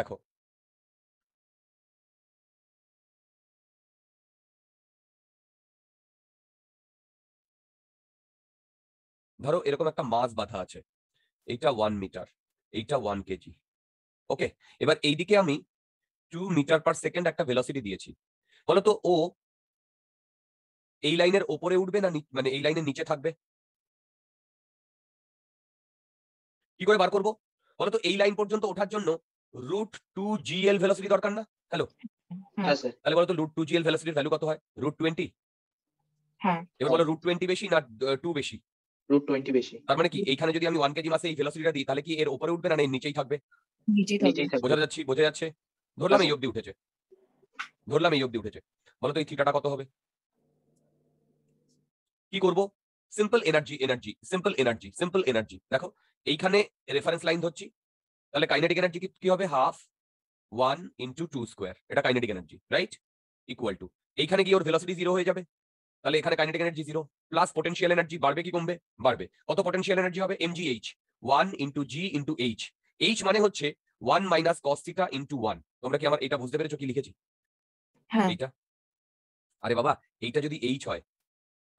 দেখো ধরো এরকম একটা মাস বাঁধা আছে। এইটা ওয়ান মিটার এইটা ওয়ান কেজি ওকে এবার এইদিকে আমি টু মিটার পার সেকেন্ড একটা ভেলোসিটি দিয়েছি। বলতো ও এই লাইনের ওপরে উঠবে না মানে এই লাইনের নিচে থাকবে? কি করে বার করব? বলতো এই লাইন পর্যন্ত ওঠার জন্য রুট টু জিএল ভেলোসিটি দরকার না? হ্যাঁ। স্যার তাহলে বলতো রুট টু জিএল ভেলোসিটির ভ্যালু কত হয়? রুট টোয়েন্টি হ্যাঁ। এবার বলো রুট টোয়েন্টি বেশি না টু বেশি? রুট টোয়েন্টি বেশি। তার মানে কি? এইখানে যদি আমি ওয়ান কেজি মাসে এই ভেলোসিটিটা দিই তাহলে কি এর উপরে উঠবে না? এর নিচেই থাকবে? নিচেই থাকবে। বোঝা যাচ্ছে? বোঝা যাচ্ছে? ধরলাম এই আচ্ছা। অব্দি উঠেছে। ধরলাম এই অব্দি উঠেছে। বলো তো এই থিটাটা কত হবে? কি করব? Simple energy energy simple energy simple energy দেখো এইখানে রেফারেন্স লাইন ধরছি। তাহলে কাইনেটিক এনার্জি কি হবে? Half one into two square এটা kinetic energy right equal to এইখানে কি ওর ভেলোসিটি জিরো হয়ে যাবে। তাহলে এখানে kinetic energy zero plus potential energy বাড়বে কি কমবে? বাড়বে। কত পটেনশিয়াল এনার্জি হবে? M G H one into G into H H মানে হচ্ছে one minus cos theta into one তোমরা কি আমার এটা বুঝতে পেরেছ কি লিখেছি? হ্যাঁ। এইটা? আরে বাবা এইটা যদি এইচ হয়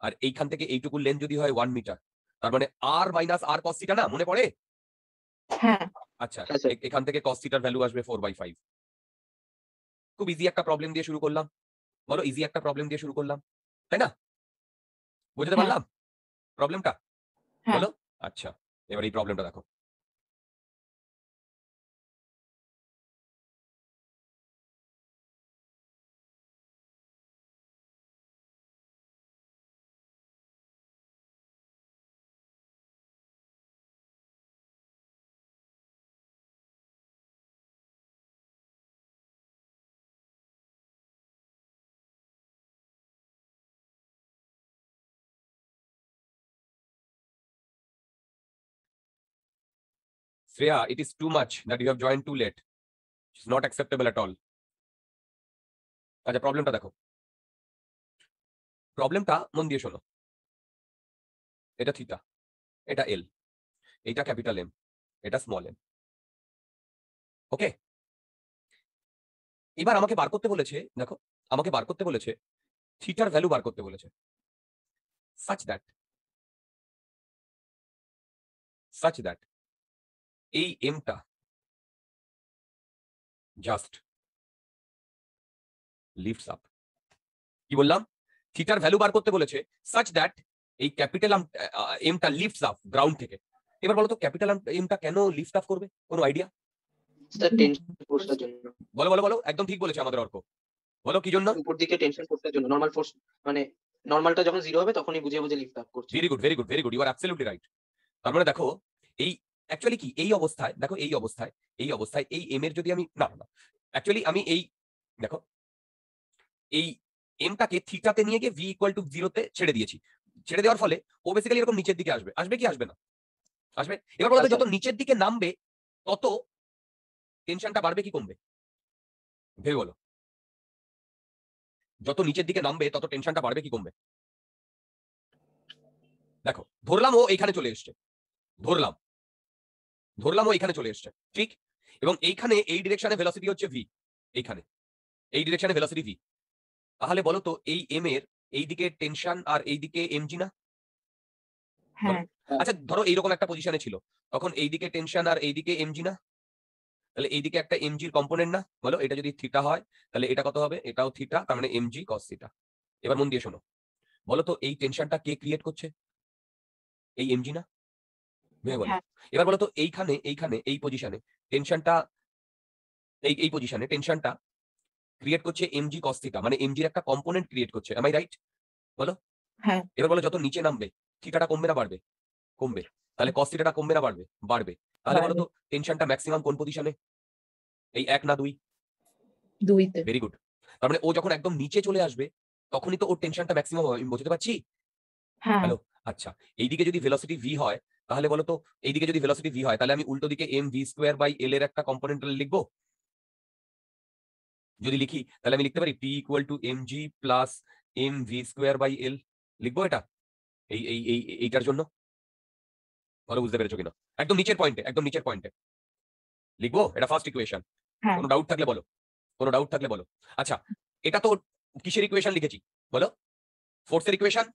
আর এইখান থেকে এইটুকু লেন যদি হয় ওয়ান মিটার তার মানে আর মাইনাস আর কস থিটা না মনে পড়ে? হ্যাঁ। আচ্ছা হ্যাঁ, এখান থেকে কস থিটার ভ্যালু আসবে ফোর বাই ফাইভ খুব ইজি একটা প্রবলেম দিয়ে শুরু করলাম। বলো ইজি একটা প্রবলেম দিয়ে শুরু করলাম। তাই না? বুঝতে হ্যাঁ। পারলাম? প্রবলেমটা হ্যাঁ। বলো? আচ্ছা এবার এই প্রবলেমটা দেখো। Shreya, it is too much that you have joined too late. It's not acceptable at all. আচ্ছা প্রবলেমটা দেখো প্রবলেমটা মন দিয়ে শোনো এটা থিটা এটা এল এটা ক্যাপিটাল এম এটা স্মল এম ওকে এবার আমাকে বার করতে বলেছে দেখো আমাকে বার করতে বলেছে থিটার ভ্যালু বার করতে বলেছে সাচ দ্যাট সাচ দ্যাট এই এমটা জাস্ট লিফটস আপ কি বললাম? থিটার ভ্যালু বার করতে বলেছে সাচ দ্যাট এই ক্যাপিটাল এমটা লিফটস আপ গ্রাউন্ড থেকে। এবার বলো তো ক্যাপিটাল এমটা কেন লিফট আপ করবে? কোনো আইডিয়া জন্য। বলো বলো বলো একদম ঠিক বলেছে আমাদের অর্ক। বলো কি জন্য? উপর দিকে টেনশন ফোর্সের জন্য নর্মাল ফোর্স মানে নর্মালটা যখন জিরো হবে তখনই বুঝে বুঝে লিফট আপ করছে। Very good very good very good you are absolutely right তার মানে দেখো এই অ্যাকচুয়ালি কি এই অবস্থায় দেখো এই অবস্থায় এই অবস্থায় এই এম এর যদি আমি না না অ্যাকচুয়ালি আমি এই দেখো এই এমটাকে থিটাতে নিয়ে গিয়ে ভি ইকুয়াল টু জিরোতে ছেড়ে দিয়েছি। ছেড়ে দেওয়ার ফলে ও বেসিক্যালি এরকম নিচের দিকে আসবে। আসবে কি? আসবে না। আসবে? এবার বলতো যত নিচের দিকে নামবে তত টেনশনটা বাড়বে কি কমবে? ভেবে বলো। যত নিচের দিকে নামবে তত টেনশনটা বাড়বে কি কমবে? দেখো ধরলাম ও এইখানে চলে এসছে। ধরলাম। ধরলাম ও এইখানে চলে এসছে ঠিক? এবং এইখানে এই ডিরেকশনে ভেলোসিটি হচ্ছে ভি এইখানে। এই ডিরেকশনে ভেলোসিটি ভি তাহলে বলো তো এই এম এর এইদিকে টেনশন আর এইদিকে এমজি না? হ্যাঁ। আচ্ছা ধরো এইরকম একটা পজিশনে ছিল তখন এইদিকে টেনশন আর এইদিকে এমজি না? তাহলে এইদিকে একটা এমজির কম্পোনেন্ট না? বলো এটা যদি থিটা হয় তাহলে এটা কত হবে? এটাও থিটা তার মানে এমজি কস থিটা এবার মন দিয়ে শোনো। বলো তো এই টেনশনটা কে ক্রিয়েট করছে? এই এমজি না? বলো হ্যাঁ। এবার বলো তো এইখানে এইখানে এই পজিশনে টেনশনটা এই এই পজিশনে টেনশনটা ক্রিয়েট করছে এমজি কস থিটা মানে এমজির একটা কম্পোনেন্ট ক্রিয়েট করছে। আই রাইট হ্যাঁ। এবার বলো যত নিচে নামবে থিটাটা কমবে না বাড়বে? কমবে। তাহলে কস থিটাটা কমবে না বাড়বে? বাড়বে। তাহলে বলো তো টেনশনটা ম্যাক্সিমাম কোন পজিশনে এই এক না দুই? দুইতে। ভেরি গুড তার মানে ও যখন একদম নিচে চলে আসবে তখনই তো ওর টেনশনটা ম্যাক্সিমাম হবে। আমি বুঝতে পারছি? হ্যাঁ। হ্যালো আচ্ছা। এইদিকে যদি ভেলোসিটি ভি হয় তাহলে বলো তো এইদিকে যদি ভেলোসিটি ভি হয় তাহলে আমি উল্টো দিকে M V square by L এর একটা কম্পোনেন্ট লিখব? যদি লিখি তাহলে আমি লিখতে পারি P equal to M G plus M V square by L লিখব এটা? এই এই এই এইটার জন্য? ভালো বুঝতে পেরেছ কিনা? একদম নিচের পয়েন্টে একদম নিচের পয়েন্টে লিখব? এটা ফার্স্ট ইকুয়েশন হ্যাঁ। কোনো ডাউট থাকলে বলো। কোনো ডাউট থাকলে বলো। আচ্ছা এটা তো কিসের ইকুয়েশন লিখেছি? বলো। ফোর্সের ইকুয়েশন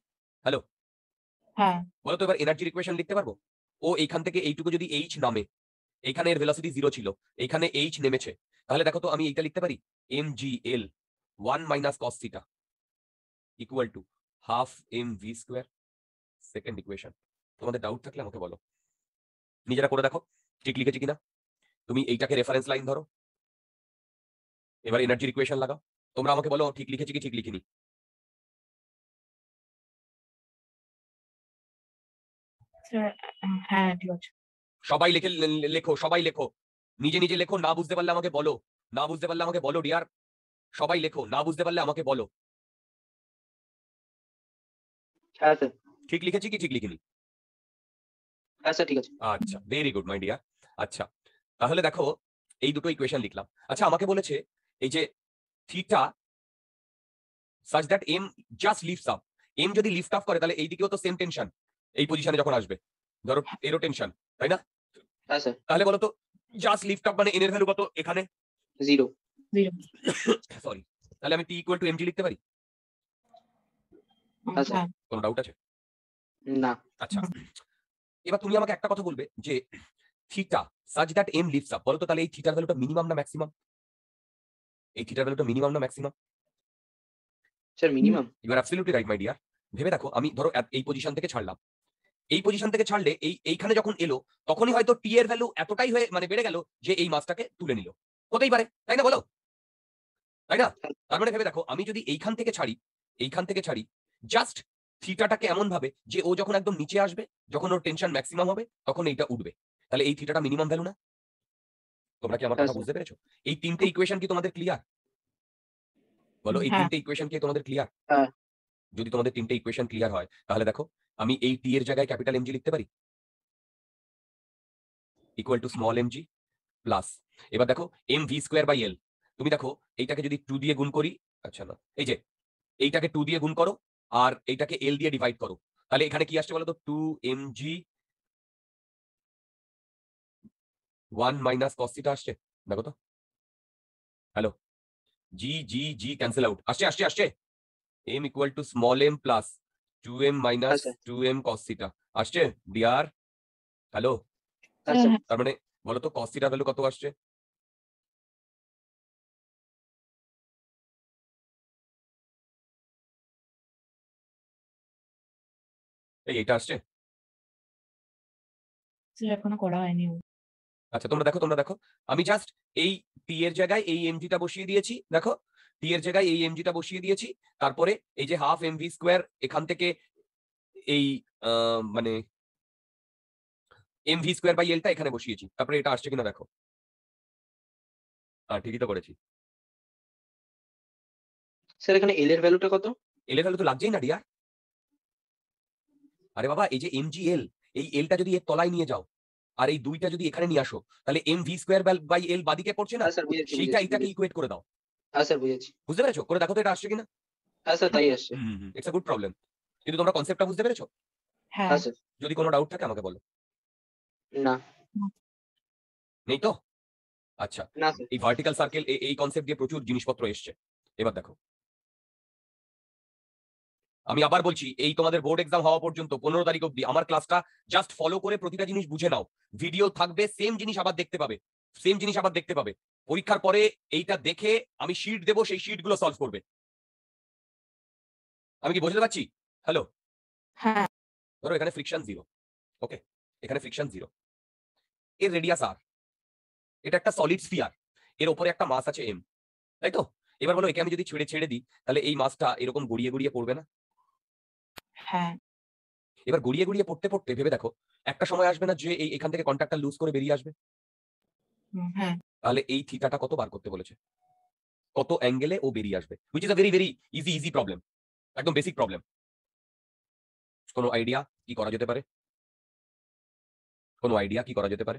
হ্যালো হ্যাঁ। বলো তো এবার এনার্জির ইকুয়েশন লিখতে পারব? ও এইখান থেকে এইটুকু যদি এইচ নামে, এইখানে এর ভেলোসিটি জিরো ছিল, এইখানে এইচ নেমেছে, তাহলে দেখো তো আমি এইটা লিখতে পারি? M G L one minus cos theta equal to half M V square second equation তোমাদের ডাউট থাকলে আমাকে বলো। নিজেরা করে দেখো, ঠিক লিখেছি কিনা? তুমি এইটাকে রেফারেন্স লাইন ধরো। এবার এনার্জির ইকুয়েশন লাগাও। তোমরা আমাকে বলো, ঠিক লিখেছি কি, ঠিক লিখিনি? হ্যাঁ ঠিক আছে। সবাই লিখে লেখো সবাই লেখো। নিজে নিজে লেখো না বুঝতে পারলে আমাকে বলো। না বুঝতে পারলে আমাকে বলো ডিয়ার সবাই লেখো না বুঝতে পারলে আমাকে বলো। হ্যাঁ ঠিক লিখেছি কি ঠিক লিখিনি? স্যার ঠিক আছে। আচ্ছা ভেরি গুড মাই ডিয়ার আচ্ছা তাহলে দেখো এই দুটো ইকুয়েশন লিখলাম। আচ্ছা আমাকে বলেছে এই যে theta such that M just lifts up M যদি লিফট আপ করে তাহলে এইদিকেও তো সেম টেনশন এই পজিশনে যখন আসবে ধরো এরও টেনশন তাই না? হ্যাঁ তাহলে বলো তো জাস্ট লিফট আপ মানে এন এর ভ্যালু কত এখানে? জিরো সরি তাহলে আমি টি ইকুয়াল টু এমজি লিখতে পারি? হ্যাঁ, কোনো ডাউট আছে? না। আচ্ছা এবার তুমি আমাকে একটা কথা বলবে যে theta such that M leaves up বলো তো তাহলে এই থিটার ভ্যালুটা মিনিমাম না ম্যাক্সিমাম এই থিটার ভ্যালুটা মিনিমাম না maximum sir minimum you are absolutely right my dear ভেবে দেখো আমি ধরো এই পজিশন থেকে ছাড়লাম। এই পজিশন থেকে ছাড়লে এই এইখানে যখন এলো তখনই হয়তো টি এর ভ্যালু এতটাই হয়ে মানে বেড়ে গেল যে এই মাছটাকে তুলে নিল। হতেই পারে তাই না বলো? তাই না? তার মানে ভেবে দেখো আমি যদি এইখান থেকে ছাড়ি এইখান থেকে ছাড়ি জাস্ট থিটাটাকে এমন ভাবে যে ও যখন একদম নিচে আসবে যখন ওর টেনশন ম্যাক্সিমাম হবে তখন এইটা উঠবে। তাহলে এই থিটাটা মিনিমাম ভ্যালু না? তোমরা কি আমার কথা বুঝতে পেরেছ? এই তিনটে ইকুয়েশন কি তোমাদের ক্লিয়ার বলো এই হ্যাঁ। তিনটে ইকুয়েশন কি তোমাদের ক্লিয়ার। যদি তোমাদের তিনটে ইকুয়েশন ক্লিয়ার হয় তাহলে দেখো আমি এই টি এর জায়গায় ক্যাপিটাল এমজি লিখতে পারি? Equal to small MG plus এবার দেখো M V square by L তুমি দেখো, এইটাকে যদি টু দিয়ে গুণ করি আচ্ছা না, এই যে, এইটাকে টু দিয়ে গুণ করো আর এইটাকে এল দিয়ে ডিভাইড করো। তাহলে এখানে কি আসছে বলো তো two M G one minus cos theta আসছে, দেখো তো। Hello G G G cancel out আসছে আসছে আসছে। M equal to small M plus two M minus আচ্ছা। টু এম আসছে? ডিআর হ্যালো হ্যাঁ। তার মানে বলো তো কস্তিটার ভ্যালু কত আসছে? এই এটা আসছে? স্যার এখনও করা হয়নি আচ্ছা তোমরা দেখো তোমরা দেখো। আমি জাস্ট এই টি এর জায়গায় এই এমজিটা বসিয়ে দিয়েছি দেখো। টি এর জায়গায় এই এমজিটা বসিয়ে দিয়েছি। তারপরে এই যে হাফ এমভি স্কোয়ার এখান থেকে এই মানে এমভি স্কোয়ার বাই এলটা এখানে বসিয়েছি। তারপরে এটা আসছে কিনা দেখো। হ্যাঁ ঠিকই তো করেছি। স্যার এখানে এল এর ভ্যালুটা কত? এল এর ভ্যালু তো লাগছেই না ডিয়ার আরে বাবা এই যে এমজি এল এই এলটা যদি এর তলায় নিয়ে যাও আর এই দুইটা যদি এখানে নিয়ে আসো তাহলে M V square by L বাদিকে পড়ছে না? হ্যাঁ সেইটা এটাকে ইকুয়েট করে দাও। হ্যাঁ স্যার বুঝেছি। বুঝতে পেরেছ? করে দেখো তো এটা আসছে কিনা। হ্যাঁ স্যার তাই আসছে। ইটস আ গুড প্রবলেম কিন্তু তোমরা কনসেপ্টটা বুঝতে পেরেছ? হ্যাঁ। হ্যাঁ স্যার। যদি কোনো ডাউট থাকে আমাকে বলো। না। নেই তো? আচ্ছা। এই ভার্টিক্যাল সার্কেল এই কনসেপ্ট দিয়ে প্রচুর জিনিসপত্র এসছে। এবার দেখো। আমি আবার বলছি এই তোমাদের বোর্ড এক্সাম হওয়া পর্যন্ত পনেরো তারিখ অব্দি আমার ক্লাসটা জাস্ট ফলো করে প্রতিটা জিনিস বুঝে নাও। ভিডিও থাকবে সেম জিনিস আবার দেখতে পাবে। সেম জিনিস আবার দেখতে পাবে। পরীক্ষার পরে এইটা দেখে আমি শিট দেবো সেই শিটগুলো সলভ করবে। আমি কি বুঝতে পারছি? হ্যালো হ্যাঁ। ধরো এখানে ফ্রিকশন জিরো ওকে এখানে ফ্রিকশন জিরো এর রেডিয়াস আর এটা একটা সলিড স্ফিয়ার এর ওপরে একটা মাস আছে এম তাই তো? এবার বলো একে আমি যদি ছেড়ে ছেড়ে দিই তাহলে এই মাসটা এরকম গড়িয়ে গড়িয়ে পড়বে না? হ্যাঁ। এবার গড়িয়ে গড়িয়ে পড়তে পড়তে ভেবে দেখো একটা সময় আসবে না যে এই এখান থেকে কন্ট্যাক্টটা লুজ করে বেরিয়ে আসবে। হ্যাঁ। তাহলে এই থিটাটা কত বার করতে বলেছে? কত অ্যাঙ্গেলে ও বেরিয়ে আসবে? Which is a very very easy easy problem একদম বেসিক প্রবলেম কোনো আইডিয়া কি করা যেতে পারে? কোনো আইডিয়া কি করা যেতে পারে?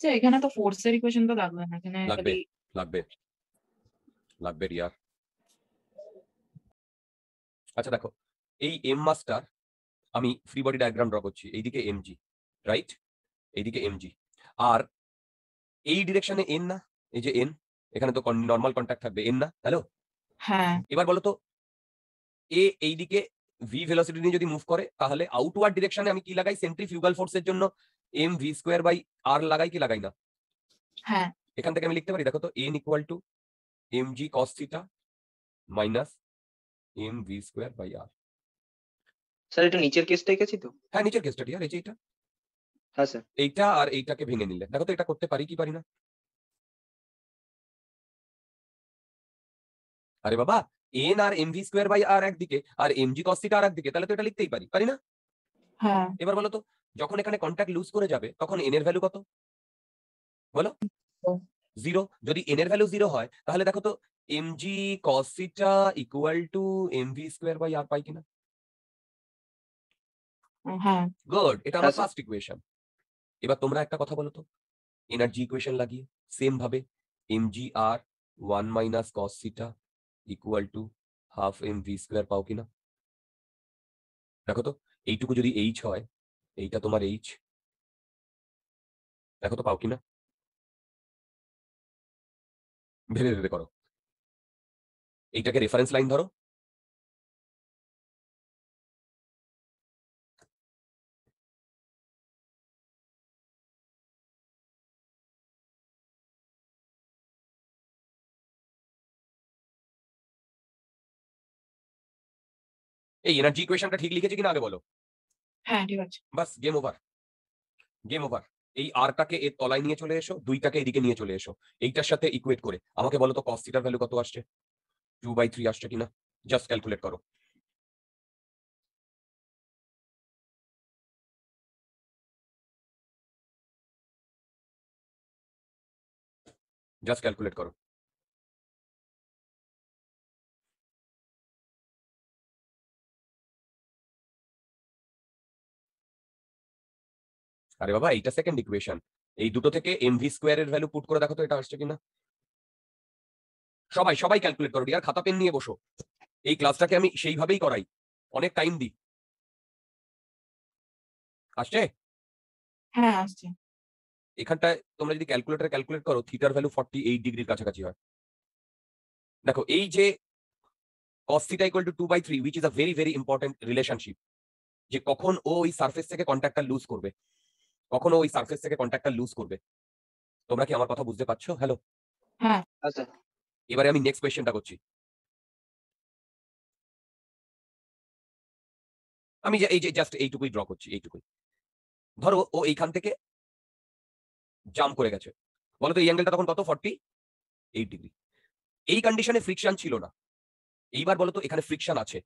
স্যার এখানে তো ফোর্সের ইকুয়েশন তো লাগবে না। এখানে লাগবে। লাগবে। লাগবে রিয়ার। আচ্ছা দেখো এই এম মাস্টার আমি ফ্রি বডি ডায়াগ্রাম ড্র করছি এইদিকে এমজি রাইট এইদিকে এমজি আর এই ডিরেকশনে এন না এই যে এন এখানে তো নর্মাল কন্ট্যাক্ট থাকবে এন না হ্যালো হ্যাঁ। এবার বলো তো এ এইদিকে ভি ভেলোসিটি নিয়ে যদি মুভ করে তাহলে আউটওয়ার্ড ডিরেকশনে আমি কি লাগাই? সেন্ট্রিফিউগাল ফোর্সের জন্য M V square by R লাগাই কি লাগাই না? হ্যাঁ। এখান থেকে আমি লিখতে পারি দেখো তো N equal to M G cos theta minus M V square by R sir এটা নিচের কেসটা এঁকেছি তো? হ্যাঁ নিচের কেসটা আর এই যে এটা হ্যাঁ স্যার এইটা আর এইটাকে ভেঙে নিলে। দেখো তো এটা করতে পারি কি পারি না? আরে বাবা N R M V square by R একদিকে আর এম জি কস্তিটা আর একদিকে তাহলে তো এটা লিখতেই পারি পারি না? হ্যাঁ। এবার বলো তো যখন এখানে কন্ট্যাক্ট লুজ করে যাবে তখন এন এর ভ্যালু কত? বলো। জিরো যদি এন এর ভ্যালু জিরো হয় তাহলে দেখো তো M G cos theta equal to M V square by R পাই কিনা? হ্যাঁ। গুড এটা আমার ফার্স্ট ইকুয়েশন এবার তোমরা একটা কথা বলো তো এনার্জি ইকুয়েশন লাগিয়ে সেম ভাবে M G R one minus cos theta equal to half M V square পাও কিনা? দেখো তো এইটুকু যদি এইচ হয় এইটা তোমার এইচ দেখো তো পাও কিনা? ভেবে ভেবে করো। এইটাকে রেফারেন্স লাইন ধরো। এই এনার্জি ইকুয়েশনটা ঠিক লিখেছে কিনা আগে বলো। হ্যাঁ ঠিক আছে। বাস গেম ওভার গেম ওভার এই আরটাকে এর তলায় নিয়ে চলে এসো দুইটাকে এদিকে নিয়ে চলে এসো। এইটার সাথে ইকুয়েট করে। আমাকে বলো তো কস থিটার ভ্যালু কত আসছে? টু বাই থ্রি আসছে কিনা? জাস্ট ক্যালকুলেট করো। জাস্ট ক্যালকুলেট করো। আরে বাবা এইটা সেকেন্ড ইকুয়েশন এই দুটো থেকে এমভি স্কোয়ারের ভ্যালু পুট করে দেখো তো এটা আসছে কিনা। সবাই সবাই ক্যালকুলেট করো আর খাতা পেন নিয়ে বসো। এই ক্লাসটাকে আমি সেইভাবেই করাই। অনেক টাইম দিই। আসছে? হ্যাঁ আসছে। এখানটায় তোমরা যদি ক্যালকুলেটারে ক্যালকুলেট করো থিটার ভ্যালু ফর্টি এইট ডিগ্রির কাছাকাছি হয়। দেখো এই যে cos theta equal to 2 by 3 which is a very very important relationship যে কখন ও ওই সারফেস থেকে কন্ট্যাক্টটা লুজ করবে। কখন ওই সারফেস থেকে কন্ট্যাক্টটা লুজ করবে। তোমরা কি আমার কথা বুঝতে পারছ? হ্যালো হ্যাঁ। স্যার এবারে আমি নেক্সট কোয়েশ্চেনটা করছি। আমি যে এই যে জাস্ট এইটুকুই ড্র করছি এইটুকুই। ধরো ও এইখান থেকে জাম্প করে গেছে। বলো তো এই অ্যাঙ্গেলটা তখন কত? ফর্টি এইট ডিগ্রি এই কন্ডিশনে ফ্রিকশন ছিল না। এইবার বলো তো এখানে ফ্রিকশন আছে।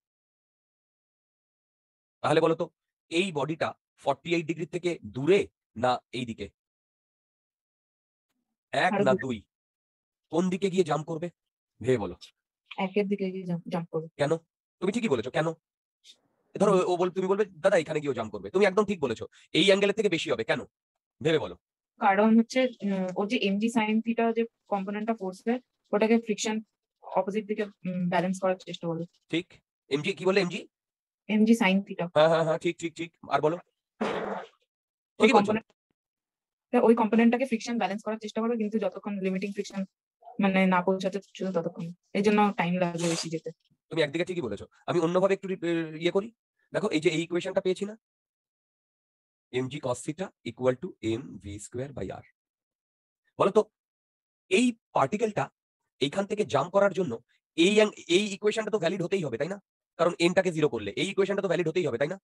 তাহলে বলো তো এই বডিটা ফর্টি এইট ডিগ্রি থেকে দূরে না এই দিকে এক না দুই? কোন দিকে গিয়ে জাম্প করবে? ভেবে বলো। একের দিকে গিয়ে জাম্প করবে। কেন? তুমি ঠিকই বলেছ কেন? ধরো ও বল তুমি বলবে দাদা এখানে গিয়েও জাম্প করবে। তুমি একদম ঠিক বলেছ। এই অ্যাঙ্গেলের থেকে বেশি হবে কেন? ভেবে বলো। কারণ হচ্ছে ওর যে এমজি সাইন থিটা যে কম্পোনেন্টটা পড়ছে ওটাকে ফ্রিকশন অপোজিট দিকে ব্যালেন্স করার চেষ্টা করবে ঠিক। এমজি কি বলে এমজি এমজি সাইন থিটা হ্যাঁ হ্যাঁ হ্যাঁ ঠিক ঠিক ঠিক। আর বলো। ওই কম্পোনেন্ট ওই কম্পোনেন্টটাকে ফ্রিকশন ব্যালেন্স করার চেষ্টা করবে কিন্তু যতক্ষণ লিমিটিং ফ্রিকশন মানে না পৌঁছাতে শুধু ততক্ষণ। এই জন্য টাইম লাগবে বেশি যেতে। তুমি একদিকে ঠিকই বলেছ। আমি অন্যভাবে একটু ইয়ে করি। দেখো এই যে এই ইকুয়েশনটা পেয়েছি না? M G cos theta equal to M V square by R বলো তো এই পার্টিকেলটা এইখান থেকে জাম্প করার জন্য এই এই ইকুয়েশনটা তো ভ্যালিড হতেই হবে তাই না? কারণ এনটাকে জিরো করলে এই ইকুয়েশনটা তো ভ্যালিড হতেই হবে তাই না?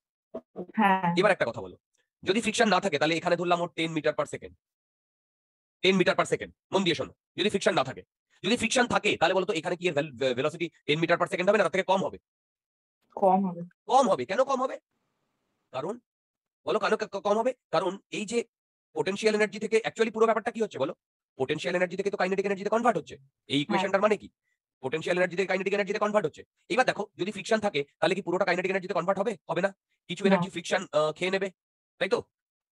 হ্যাঁ। এবার একটা কথা বলো। যদি ফ্রিকশন না থাকে তাহলে এখানে ধরলাম ওর ten metre per second ten metre per second মন দিয়ে শোনো। যদি ফ্রিকশন না থাকে। যদি ফ্রিকশন থাকে তাহলে বলতো এখানে কি velocity ten metre per second হবে না? তার থেকে কম হবে। কম হবে। কম হবে। কেন কম হবে? কারণ বলো কেন কম হবে? কারণ এই যে পোটেনশিয়াল এনার্জি থেকে অ্যাকচুয়ালি পুরো ব্যাপারটা কি হচ্ছে বলো? পোটেনশিয়াল এনার্জি থেকে তো কাইনেটিক এনার্জিতে কনভার্ট হচ্ছে। এই ইকুয়েশনটার মানে কি? পোটেনশিয়াল এনার্জি থেকে কাইনেটিক এনার্জিতে কনভার্ট হচ্ছে। এবার দেখো যদি ফ্রিকশন থাকে তাহলে কি পুরোটা কাইনেটিক এনার্জিতে কনভার্ট হবে? হবে না। কিছু এনার্জি ফ্রিকশন খেয়ে নেবে। তাই তো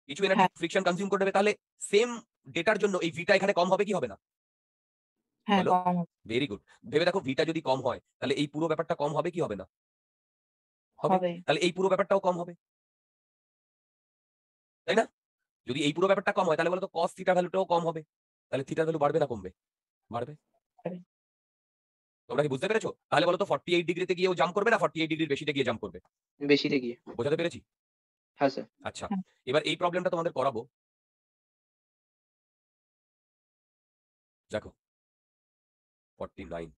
কিছু এনার্জি। ফ্রিকশন কনজিউম করে নেবে তাহলে সেম ডেটার জন্য এই ভিটা এখানে কম হবে কি হবে না? হ্যাঁ ভেরি গুড ভেবে দেখো ভিটা যদি কম হয় তাহলে এই পুরো ব্যাপারটা কম হবে কি হবে না? হবে? তাহলে এই পুরো ব্যাপারটাও কম হবে। তাই না? যদি এই পুরো ব্যাপারটা কম হয় তাহলে বলো তো কস থিটা ভ্যালুটাও কম হবে। তাহলে থিটার ভ্যালু বাড়বে না কমবে? বাড়বে। তোমরা কি বুঝতে পেরেছ? তাহলে বলো তো ফর্টি এইট ডিগ্রিতে গিয়েও জাম্প করবে না ফর্টি এইট ডিগ্রির বেশিতে গিয়ে জাম্প করবে? বেশিতে গিয়ে। বোঝাতে পেরেছি? হ্যাঁ স্যার। আচ্ছা এবার এই প্রবলেমটা তোমাদের করাবো। দেখো। ফর্টি নাইন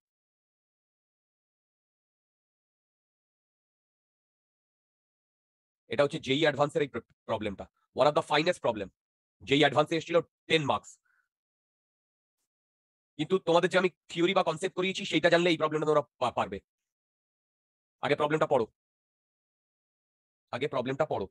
এটা হচ্ছে জেই অ্যাডভান্সের এই প্রবলেমটা one of the finest problem JEE অ্যাডভান্সে এসেছিল টেন মার্কস কিন্তু তোমাদের যে আমি থিওরি বা কনসেপ্ট করিয়েছি সেইটা জানলে এই প্রবলেমটা তোমরা পারবে। আগে প্রবলেমটা পড়ো। আগে প্রবলেমটা পড়ো।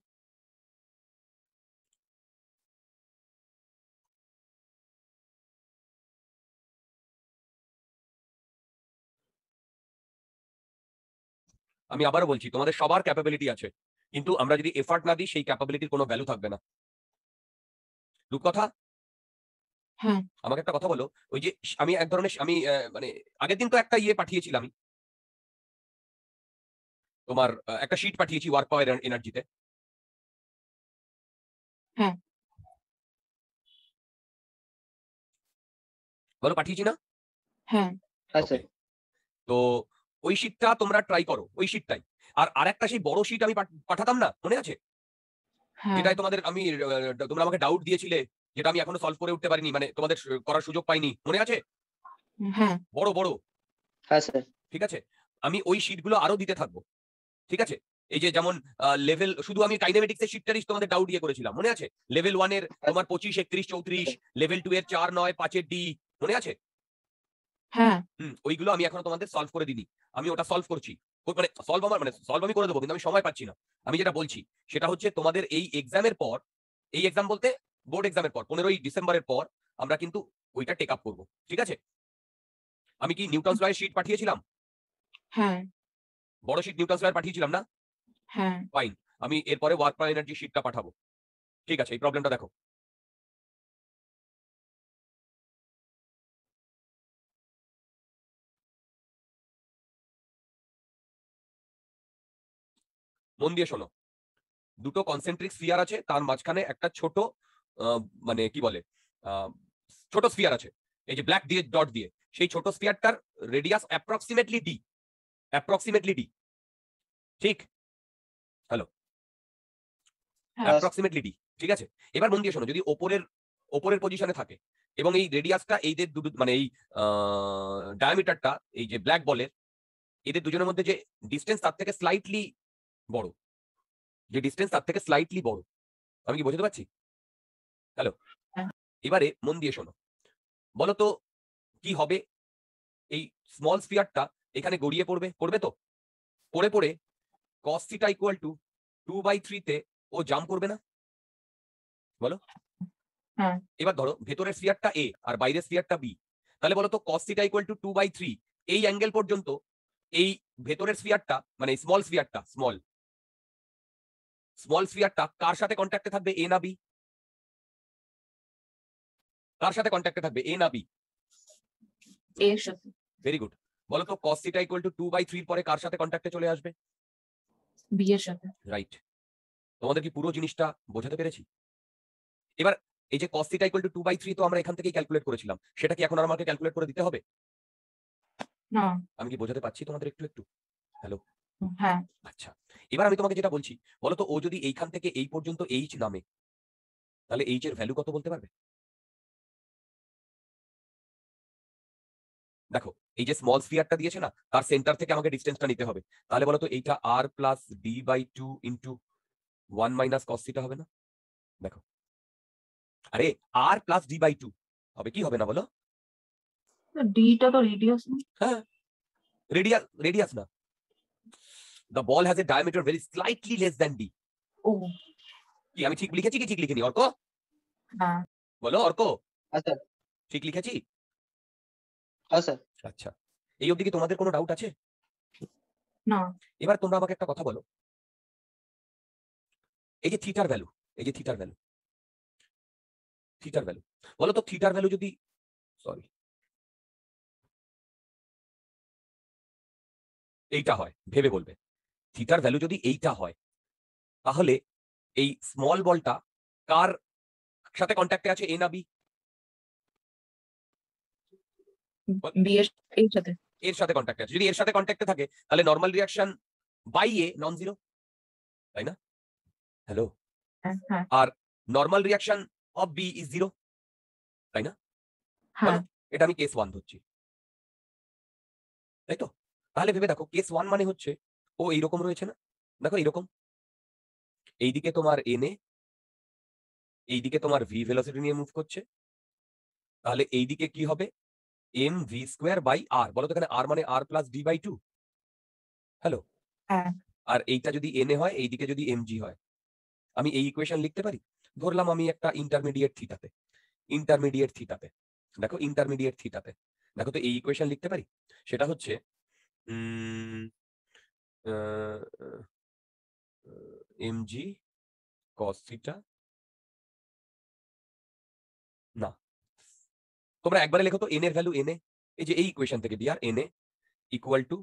আমি আবারও বলছি তোমাদের সবার ক্যাপাবিলিটি আছে। কিন্তু আমরা যদি এফার্ট না দিই সেই ক্যাপাবিলিটির কোনো ভ্যালু থাকবে না। রূপকথা হ্যাঁ। আমাকে একটা কথা বলো ওই যে আমি এক ধরনের আমি মানে আগের দিন তো একটা ইয়ে পাঠিয়েছিলাম। তোমার একটা শিট পাঠিয়েছি ওয়ার্ক পাওয়ার এনার্জিতে হ্যাঁ। বলো পাঠিয়েছি না? হ্যাঁ। হ্যাঁ তো ওই শীটটা তোমরা ট্রাই করো ওই শীটটাই আর আরেকটা সেই বড় শীট আমি পাঠাতাম না মনে আছে? হ্যাঁ। যেটাই তোমাদের আমি তোমরা আমাকে ডাউট দিয়েছিলে যেটা আমি এখনও সলভ করে উঠতে পারিনি মানে তোমাদের করার সুযোগ পাইনি মনে আছে? হ্যাঁ। বড় বড়। হ্যাঁ স্যার। ঠিক আছে? আমি ওই শীটগুলো আরও দিতে থাকব। ঠিক আছে? এই যে যেমন লেভেল শুধু আমি কাইনেমেটিক্স এর শীটটারই তোমাদের ডাউট দিয়ে করেছিলাম মনে আছে? লেভেল ওয়ানের তোমার পঁচিশ একত্রিশ চৌত্রিশ লেভেল টু এর চার নয় পাঁচের ডি মনে আছে? হ্যাঁ। ওইগুলো আমি এখনও তোমাদের সলভ করে দিইনি। আমি ওটা সলভ করছি। মানে সলভ আমার মানে সলভ আমি করে দেবো কিন্তু আমি সময় পাচ্ছি না। আমি যেটা বলছি সেটা হচ্ছে তোমাদের এই এক্সামের পর এই এক্সাম বলতে বোর্ড এক্সামের পর পনেরোই ডিসেম্বরের পর আমরা কিন্তু ওইটা টেক আপ করব ঠিক আছে? আমি কি নিউটন লয়ের শিট পাঠিয়েছিলাম? হ্যাঁ। বড় শিট নিউটন লয়ের পাঠিয়েছিলাম না? হ্যাঁ। ফাইন আমি এরপরে ওয়ার্ক এনার্জি শিটটা পাঠাবো। ঠিক আছে এই প্রবলেমটা দেখো। মন দিয়ে শোনো। দুটো কনসেন্ট্রিক স্ফিয়ার আছে তার মাঝখানে একটা ছোট মানে কি বলে ছোট স্ফিয়ার আছে। এই যে ব্ল্যাক দিয়ে ডট দিয়ে সেই ছোট স্ফিয়ারটার radius approximately D approximately D ঠিক? হ্যাঁ। অ্যাপ্রক্সিমেটলি ডি ঠিক আছে? এবার মন দিয়ে শোনো যদি ওপরের ওপরের পজিশনে থাকে এবং এই রেডিয়াসটা এইদের দুটো মানে এই ডায়ামিটারটা এই যে ব্ল্যাক বলের এদের দুজনের মধ্যে যে ডিস্টেন্স তার থেকে স্লাইটলি বড়। যে ডিস্টেন্স তার থেকে স্লাইটলি বড়। আমি কি বোঝাতে পারছি? হ্যালো হ্যাঁ। এবারে মন দিয়ে শোনো। বলো তো কি হবে? এই স্মল স্পিয়ারটা এখানে গড়িয়ে পড়বে। পড়বে তো? পড়ে পড়ে cos theta equal to two by থ্রিতে ও জাম্প করবে না? বলো। হ্যাঁ। এবার ধরো ভেতরের স্ফিয়ারটা এ আর বাইরের স্পিয়ারটা বি তাহলে বলো তো cos theta equal to two by three এই অ্যাঙ্গেল পর্যন্ত এই ভেতরের স্ফিয়ারটা মানে স্মল স্ফিয়ারটা স্মল স্মল স্ফিয়ারটা কার সাথে কন্ট্যাক্টে থাকবে? এ না বি কার সাথে কন্ট্যাক্টে থাকবে? এ না বি এর সাথে। ভেরি গুড বলো তো theta equal to two by থ্রির পরে কার সাথে কন্ট্যাক্টে চলে আসবে? বি এর সাথে। রাইট তোমাদের কি পুরো জিনিসটা বোঝাতে পেরেছি? এবার এই যে theta equal to two by three তো আমরা এখান থেকেই ক্যালকুলেট করেছিলাম সেটা কি এখন আর আমাকে ক্যালকুলেট করে দিতে হবে? না। আমি কি বোঝাতে পারছি তোমাদের একটু একটু? হ্যালো হ্যাঁ। আচ্ছা। এবার আমি তোমাকে যেটা বলছি বলো তো ও যদি এইখান থেকে এই পর্যন্ত এইচ নামে তাহলে এইচ এর ভ্যালু কত বলতে পারবে? দেখো এই যে স্মল স্ফিয়ারটা দিয়েছে না তার সেন্টার থেকে আমাকে ডিস্টেন্সটা নিতে হবে। তাহলে বলো তো এইটা R plus D by two into one minus cos theta হবে না? দেখো। আরে R plus D by two হবে কি হবে না বলো? ডিটা তো রেডিয়াস হ্যাঁ। রেডিয়াস রেডিয়াস না। The ball has a diameter very slightly less than D. ও আমি ঠিক লিখেছি কি ঠিক লিখিনি অর্ক হ্যাঁ বলো অর্ক আচ্ছা ঠিক লিখেছি হ্যাঁ স্যার আচ্ছা এই অবধি কি তোমাদের কোনো ডাউট আছে না এবার তোমরা আমাকে একটা কথা বলো এই যে থিটার ভ্যালু এই যে থিটার ভ্যালু থিটার ভ্যালু বলো তো থিটার ভ্যালু যদি সরি এইটা হয় ভেবে বলবে থিটার ভ্যালু যদি এইটা হয় তাহলে এই স্মল বলটা কার সাথে কন্ট্যাক্টে আছে এ না বি এর সাথে। এর সাথে কন্ট্যাক্টে আছে। যদি এর সাথে কন্ট্যাক্টে থাকে তাহলে normal reaction by A non zero তাই না? হ্যালো হ্যাঁ হ্যাঁ। Normal reaction of B is zero তাই হ্যাঁ। এটা আমি কেস ওয়ান ধরছি। তাই তো? তাহলে ভেবে দেখো কেস ওয়ান মানে হচ্ছে ও এইরকম রয়েছে না? দেখো এইরকম। এইদিকে তোমার এনে এইদিকে তোমার ভি ভেলোসিটি নিয়ে মুভ করছে। তাহলে এইদিকে কি হবে? M V square by R বলো তো এখানে আর মানে R plus D by two hello হ্যাঁ। আর এইটা যদি এনে হয় এইদিকে যদি এম জি হয়। আমি এই ইকুয়েশন লিখতে পারি? ধরলাম আমি একটা ইন্টারমিডিয়েট থিটাতে ইন্টারমিডিয়েট থিটাতে দেখো ইন্টারমিডিয়েট থিটাতে দেখো তো এই ইকুয়েশন লিখতে পারি? সেটা হচ্ছে এম জি কস থিটা না। তোমরা একবারে লেখো তো এন এর ভ্যালু এন এ। এই যে এই ইকুয়েশন থেকে ডিআর এনে equal to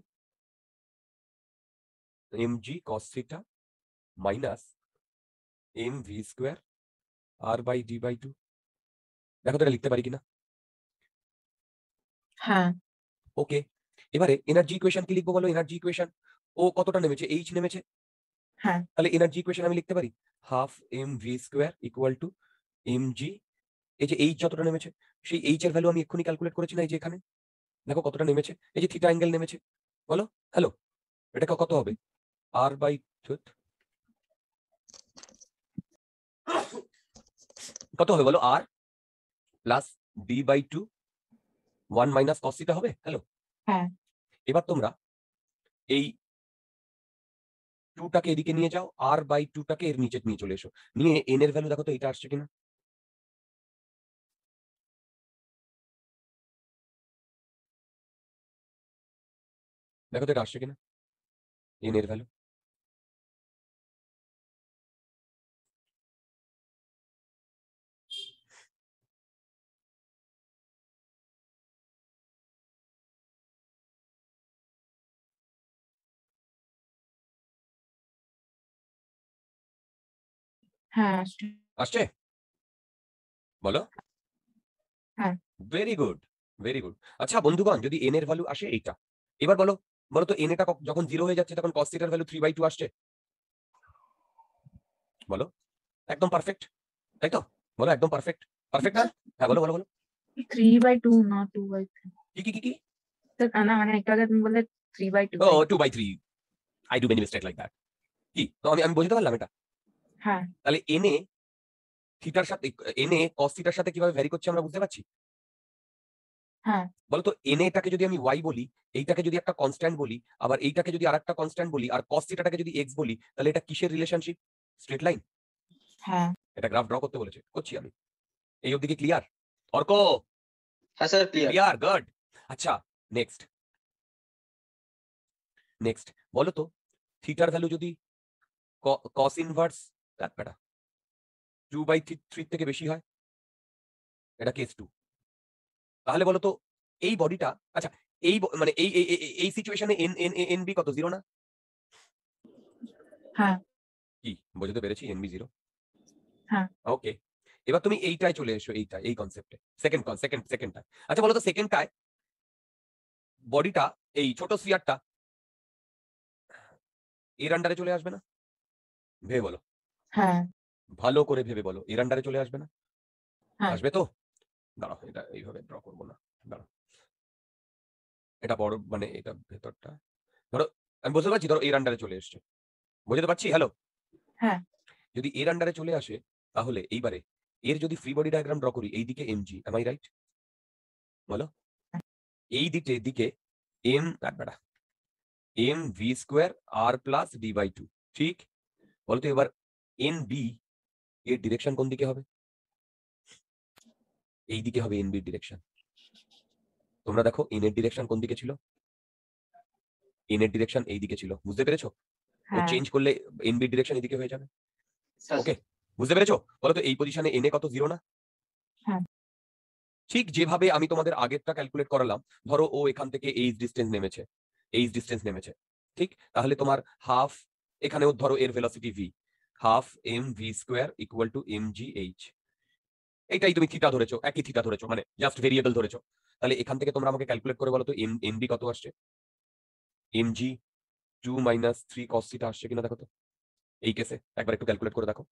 M G cos theta minus M V square R by D by two দেখো তো এটা লিখতে পারি কিনা? হ্যাঁ। ওকে এবারে এনার্জি ইকুয়েশন কি লিখব বলো? এনার্জি ইকুয়েশন ও কতটা নেমেছে? এইচ নেমেছে? হ্যাঁ। তাহলে এনার্জি ইকুয়েশন আমি লিখতে পারি? Half M V square equal to M G এই যে এইচ যতটা নেমেছে সেই এইচ এর ভ্যালু আমি এক্ষুনি ক্যালকুলেট করেছি না এই যে এখানে। দেখো কতটা নেমেছে? এই যে থিটা অ্যাঙ্গেল নেমেছে। বলো? হ্যালো এটা কত হবে? আর বাই কত হবে বলো? R plus B by two one minus cos theta হবে? হ্যালো হ্যাঁ। এবার তোমরা এই টুটাকে এদিকে নিয়ে যাও আর বাই টুটাকে এর নিচে নিয়ে চলে এসো। নিয়ে এন এর ভ্যালু দেখো তো, এটা আসছে কিনা? দেখো তো এটা আসছে কিনা? এন এর ভ্যালু হ্যাঁ আসছে। বলো। হ্যাঁ। ভেরি গুড ভেরি গুড আচ্ছা বন্ধুগণ যদি এন এর ভ্যালু আসে এইটা। এবার বলো বলো তো এন এটা যখন জিরো হয়ে যাচ্ছে তখন কস থিটার ভ্যালু থ্রি বাই টু আসছে? বলো। একদম পারফেক্ট তাই তো? বলো একদম পারফেক্ট পারফেক্ট না? হ্যাঁ বলো বলো বলো। থ্রি বাই টু না টু বাই থ্রি কি কি কি কি? না মানে একটু আগে তুমি বললে three by two O two by three I do many mistake like that কি? তো আমি আমি বুঝতে পারলাম এটা? হ্যাঁ। তাহলে এনে থিটার সাথে এনে কস থিটার সাথে কীভাবে ভ্যারি করছে আমরা বুঝতে পারছি? হ্যাঁ। বলতো এনে এটাকে যদি আমি ওয়াই বলি এইটাকে যদি একটা কনস্ট্যান্ট বলি আবার এইটাকে যদি আরেকটা কনস্ট্যান্ট বলি আর কস থিটাটাকে যদি এক্স বলি তাহলে এটা কিসের রিলেশনশিপ স্ট্রেট লাইন হ্যাঁ। এটা গ্রাফ ড্র করতে বলেছে করছি আমি। এই অবধি কি ক্লিয়ার অর্ক? হ্যাঁ স্যার ক্লিয়ার ক্লিয়ার গুড আচ্ছা নেক্সট নেক্সট বলো তো থিটার ভ্যালু যদি কস ইনভার্স ব্যাটা টু বাই থ্রি থেকে বেশি হয়। এটা কেস টু তাহলে বলো তো এই বডিটা আচ্ছা এই মানে এই এই- সিচুয়েশনে এন এন এন বি কত? জিরো না? হ্যাঁ। কি? বুঝতে পেরেছি? এন বি জিরো হ্যাঁ। ওকে এবার তুমি এইটাই চলে এসো এইটা এই কনসেপ্টে সেকেন্ড সেকেন্ড সেকেন্ডটা আচ্ছা বলো তো সেকেন্ডটায় বডিটা এই ছোট স্ফিয়ারটা এর আন্ডারে চলে আসবে না? ভেবে বলো। হ্যাঁ। ভালো করে ভেবে বলো এর আন্ডারে চলে আসবে না? হ্যাঁ। আসবে তো? দাঁড়াও এটা এইভাবে ড্র করব না দাঁড়াও। এটা বড় মানে এটা ভেতরটা। ধরো আমি বুঝতে পারছি ধরো এর আন্ডারে চলে এসছে। বুঝতে পারছি? হ্যালো হ্যাঁ। যদি এর আন্ডারে চলে আসে তাহলে এইবারে এর যদি ফ্রি বডি ডায়াগ্রাম ড্র করি এইদিকে M G am I right বলো। এই দিকে দিকে এম বেটা M V square R plus D by two ঠিক? বলতো এবার এন বি এর ডিরেকশন কোন দিকে হবে? এই দিকে হবে এন বির ডিরেকশন তোমরা দেখো এন এর ডিরেকশন কোন দিকে ছিল? এন এর ডিরেকশন এই দিকে ছিল। বুঝতে পেরেছ? ও হ্যাঁ। চেঞ্জ করলে এন বির ডিরেকশন এদিকে হয়ে যাবে। ওকে বুঝতে পেরেছ? বলো তো এই পজিশনে এনে কত জিরো না? হ্যাঁ। ঠিক যেভাবে আমি তোমাদের আগেরটা ক্যালকুলেট করালাম ধরো ও এখান থেকে এইচ ডিস্টেন্স নেমেছে এইচ ডিস্টেন্স নেমেছে। ঠিক? তাহলে তোমার হাফ এখানেও ধরো এর velocity V half M V square equal to M G H এটাই তুমি থিটা ধরেছো, একই থিটা ধরেছো মানে জাস্ট ভেরিয়েবল ধরেছো। তাহলে এখান থেকে তোমরা আমাকে ক্যালকুলেট করে বলো তো এম এম বি কত আসছে? M G two minus three cos theta আসছে কিনা দেখো তো। এই কেসে একবার একটু ক্যালকুলেট করে দেখো।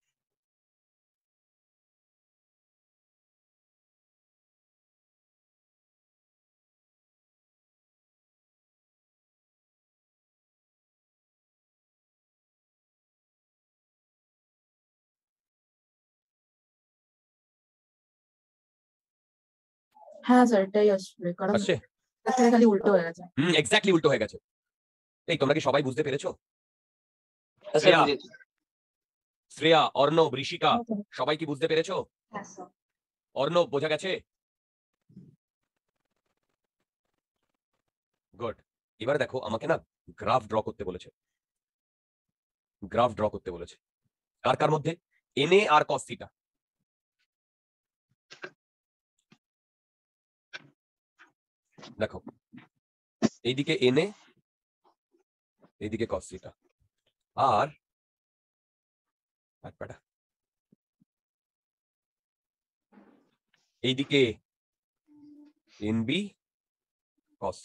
হ্যাঁ স্যার এটাই আসবে। কারণ আসছে? এর থেকে খালি উল্টো হয়ে গেছে। হুম এক্স্যাক্টলি উল্টো হয়ে গেছে। এই তোমরা কি সবাই বুঝতে পেরেছ? শ্রেয়া। শ্রেয়া অর্ণব ঋষিকা সবাই কি বুঝতে পেরেছ? হ্যাঁ অর্ণব বোঝা গেছে? গুড এবার দেখো আমাকে না গ্রাফ ড্র করতে বলেছে। গ্রাফ ড্র করতে বলেছে। কার কার মধ্যে? এনএ আর কস থিটা দেখো, এইদিকে এনএ এইদিকে কস আর এইদিকে এনবি কস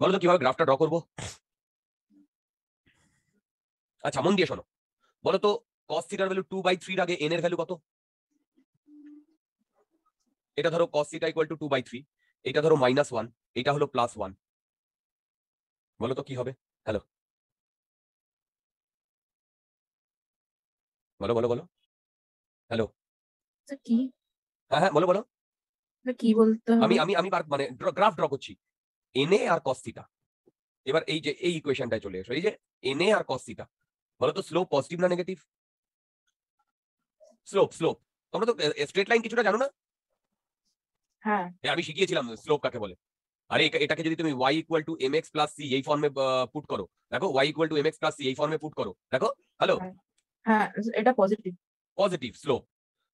বলো তো, কীভাবে গ্রাফটা ড্র করব? আচ্ছা মন দিয়ে শোনো। বলো তো কস ভ্যালু টু বাই থ্রির আগে এন এর ভ্যালু কত? এটা ধরো cos equal to two by three এটা ধরো মাইনাস ওয়ান এটা হলো প্লাস ওয়ান বলো তো কি হবে? হ্যালো বলো বলো বলো। হ্যালো কি? হ্যাঁ হ্যাঁ বলো বলো। কি বলতে আমি আমি আমি মানে গ্রাফ ড্র করছি। এনএ আর কস থিটা এবার এই যে এই ইকুয়েশনটায় চলে এসো। এই যে এনএ আর কস থিটা বলো তো স্লোপ পজিটিভ না নেগেটিভ স্লোপ স্লোপ তোমরা তো স্ট্রেট লাইন কিছুটা জানো না? হ্যাঁ। এ, আমি শিখিয়েছিলাম স্লোপ কাকে বলে। আরে এটাকে যদি তুমি y equal to M X plus C এই ফর্মে পুট করো। দেখো y equal to M X plus C এই ফর্মে পুট করো। দেখো হ্যালো হ্যাঁ এটা পজিটিভ পজিটিভ স্লোপ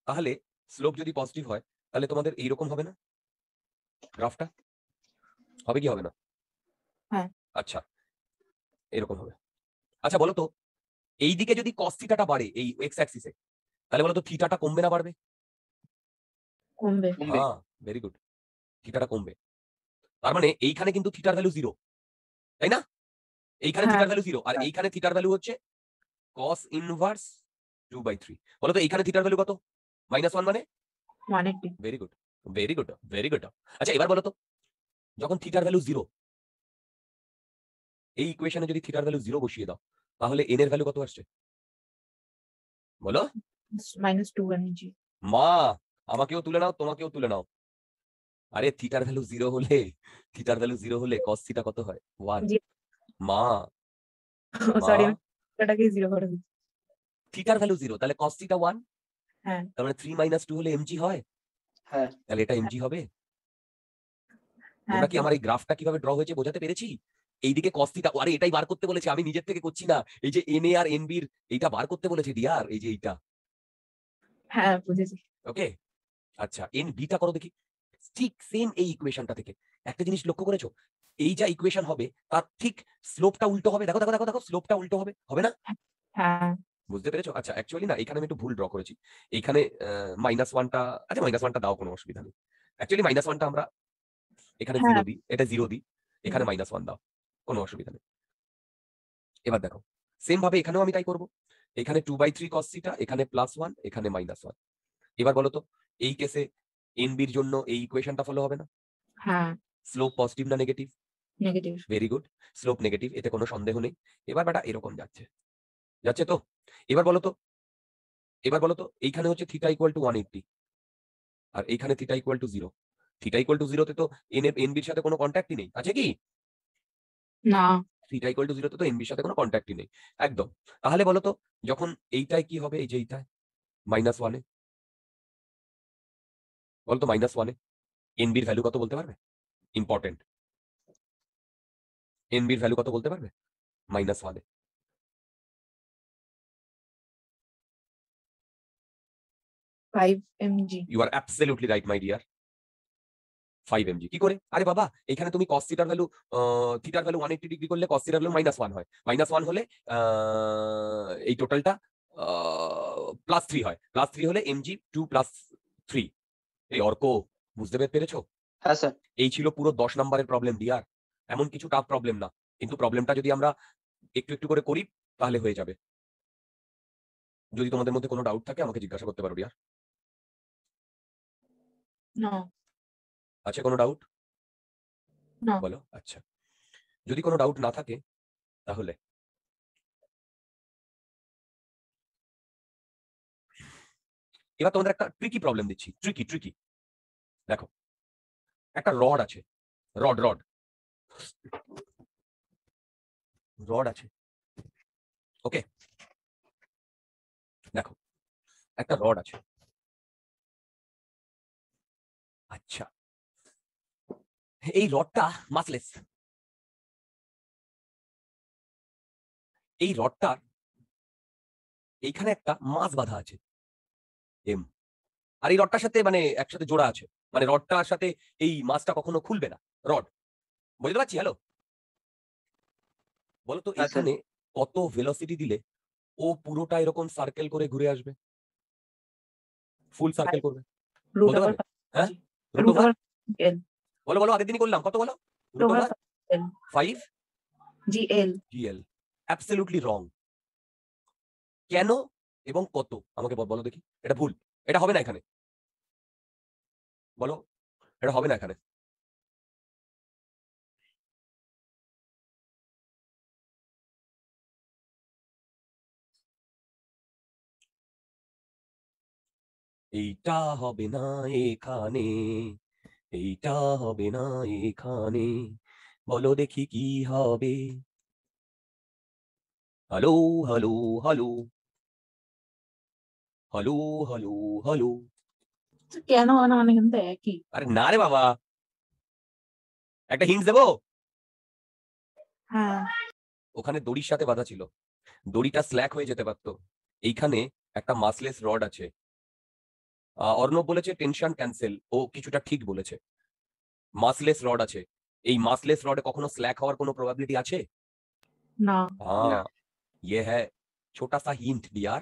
তাহলে স্লোপ যদি পজিটিভ হয় তাহলে তোমাদের এইরকম হবে না? গ্রাফটা হবে কি হবে না? হ্যাঁ। আচ্ছা এরকম হবে। আচ্ছা বলো তো এইদিকে যদি কস থিটাটা বাড়ে এই এক্স অ্যাক্সিসে তাহলে বলো তো থিটাটা কমবে না বাড়বে? কমবে। কমবে। হ্যাঁ। ভেরি গুড থিটাটা কমবে। তার মানে এইখানে কিন্তু থিটার ভ্যালু জিরো তাই না? এইখানে। থিটার ভ্যালু জিরো আর হ্যাঁ। এইখানে থিটার ভ্যালু হচ্ছে cos inverse two by three বলো তো এইখানে থিটার ভ্যালু কত? মাইনাস ওয়ান মানে? Very good very good very good আচ্ছা এবার বলো তো যখন থিটার ভ্যালু জিরো এই ইকুয়েশনে যদি থিটার ভ্যালু জিরো বসিয়ে দাও তাহলে এন এর ভ্যালু কত আসছে? বলো। মাইনাস টু এনজি মা আমাকেও তুলে নাও তোমাকেও তুলে নাও। আরে থিটার ভ্যালু জিরো হলে থিটার ভ্যালু জিরো হলে কস থিটা কত হয়? ওয়ান মা। সরি এটাকে জিরো করে দিচ্ছি। থিটার ভ্যালু জিরো তাহলে কস থিটা ওয়ান হ্যাঁ। তার মানে থ্রি মাইনাস টু হলে এমজি হয়? হ্যাঁ। তাহলে এটা এমজি হবে? হ্যাঁ তোমরা কি আমার এই গ্রাফটা কীভাবে ড্র হয়েছে বোঝাতে পেরেছি? এইদিকে কস থিটা আরে এটাই বার করতে বলেছে আমি নিজের থেকে করছি না। এই যে এন এ আর এন বির এইটা বার করতে বলেছে ডিয়ার এই যে এইটা। হ্যাঁ বুঝেছি। ওকে আচ্ছা এন বিটা করো দেখি। ঠিক সেম এই ইকুয়েশনটা থেকে। একটা জিনিস লক্ষ্য করেছ? এই যা ইকুয়েশন হবে তার ঠিক স্লোপটা উল্টো হবে। দেখো দেখো দেখো দেখো স্লোপটা উল্টো হবে। হবে না? হ্যাঁ বুঝতে পেরেছ? আচ্ছা অ্যাকচুয়ালি না এখানে আমি একটু ভুল ড্র করেছি। এইখানে মাইনাস ওয়ানটা আচ্ছা মাইনাস ওয়ানটা দাও কোনো অসুবিধা নেই। অ্যাকচুয়ালি মাইনাস ওয়ানটা আমরা এখানে জিরো হ্যাঁ। দিই এটা জিরো দিই। এখানে মাইনাস ওয়ান দাও কোনো অসুবিধা নেই। এবার দেখো সেম ভাবে এখানেও আমি তাই করব। এখানে two by three cos theta এখানে প্লাস ওয়ান এখানে মাইনাস ওয়ান এবার বলো তো এই কেসে এন বির জন্য এই ইকুয়েশনটা ফলো হবে না? হ্যাঁ। স্লোপ পজিটিভ না negative negative very good slope negative এতে কোনো সন্দেহ নেই। এবার বেটা এরকম যাচ্ছে। যাচ্ছে তো? এবার বলো তো? এবার বলো তো? এইখানে হচ্ছে theta equal to one eighty আর এইখানে theta equal to zero theta equal to জিরোতে তো এন এন বির সাথে কোনো কন্ট্যাক্টই নেই। আছে কি? না। থিটা ইকুয়াল টু জিরোতে তো এন বির সাথে কোনো কন্ট্যাক্টই নেই। একদম। তাহলে বলো তো যখন এইটায় কি হবে? এই যে এইটায়? মাইনাস ওয়ানে বলতো মাইনাস ওয়ানে এন বির ভ্যালু কত বলতে পারবে? ইম্পর্টেন্ট এন বির ভ্যালু কত বলতে পারবে? মাইনাস ওয়ানে absolutely right, ফাইভ এমজি কি করে? আরে বাবা এখানে তুমি কস থিটার ভ্যালু থিটার ভ্যালু ওয়ান এইটি ডিগ্রি করলে কস থিটার ভ্যালু মাইনাস ওয়ান হয়। মাইনাস ওয়ান হলে এই টোটালটা প্লাস থ্রি হয়। প্লাস থ্রি হলে M G two plus three এই অর্ক বুঝতে পেরেছ? হ্যাঁ স্যার। এই ছিল পুরো দশ নম্বরের প্রবলেম ডিয়ার এমন কিছু টাফ প্রবলেম না। কিন্তু প্রবলেমটা যদি আমরা একটু একটু করে করি তাহলে হয়ে যাবে। যদি তোমাদের মধ্যে কোনো ডাউট থাকে আমাকে জিজ্ঞাসা করতে পারো ডিয়ার না আছে কোনো ডাউট না। বলো আচ্ছা। যদি কোনো ডাউট না থাকে তাহলে? এবার তোমাদের একটা ট্রিকি প্রবলেম দিচ্ছি। ট্রিকি ট্রিকি দেখো, একটা রড আছে। রড রড রড আছে। ওকে দেখো, একটা রড আছে। আচ্ছা। এই রডটা মাসলেস এই রডটার এইখানে একটা মাছ বাঁধা আছে। এম আর এই রডটার সাথে মানে একসাথে জোড়া আছে। মানে রডটার সাথে এই মাছটা কখনো খুলবে না। রড। বুঝতে পারছি? হ্যালো বলো তো হ্যাঁ, এখানে কত ভেলোসিটি দিলে ও পুরোটা এরকম সার্কেল করে ঘুরে আসবে। ফুল সার্কেল করবে? হ্যাঁ? বলো বলো আগের দিনই করলাম। কত বলো. Five G L G L absolutely wrong কেন এবং কত? আমাকে বলো দেখি। এটা ভুল। এটা হবে না এখানে। বলো। এটা হবে না এখানে। এইটা হবে না এখানে। এইটা হবে না এখানে। বলো দেখি কি হবে। Hello hello hello. Hello hello hello কেন হয় না মানে কিন্তু একই আরে না রে বাবা একটা হিন্ট দেবো হ্যাঁ ওখানে দড়ির সাথে বাঁধা ছিল দড়িটা স্ল্যাক হয়ে যেতে পারতো এইখানে একটা মাসলেস রড আছে আহ, অর্ণব বলেছে টেনশন ক্যান্সেল ও কিছুটা ঠিক বলেছে মাসলেস রড আছে এই মাসলেস রডে কখনো স্ল্যাক হওয়ার কোনো প্রবাবিলিটি আছে না हाँ ये है छोटा सा hint dear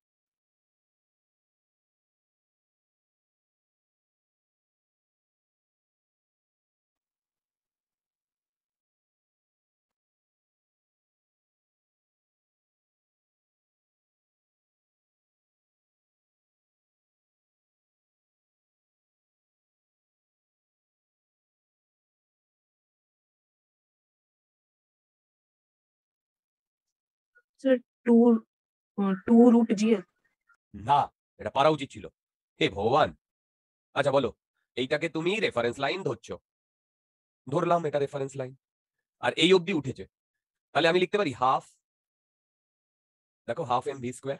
two two root G L না এটা পারা উচিত ছিল। হে ভগবান! আচ্ছা বলো এইটাকে তুমি রেফারেন্স লাইন ধরছো। ধরলাম এটা রেফারেন্স লাইন আর এই অবধি উঠেছে। তাহলে আমি লিখতে পারি হাফ দেখো হাফ এম ভি স্কোয়ার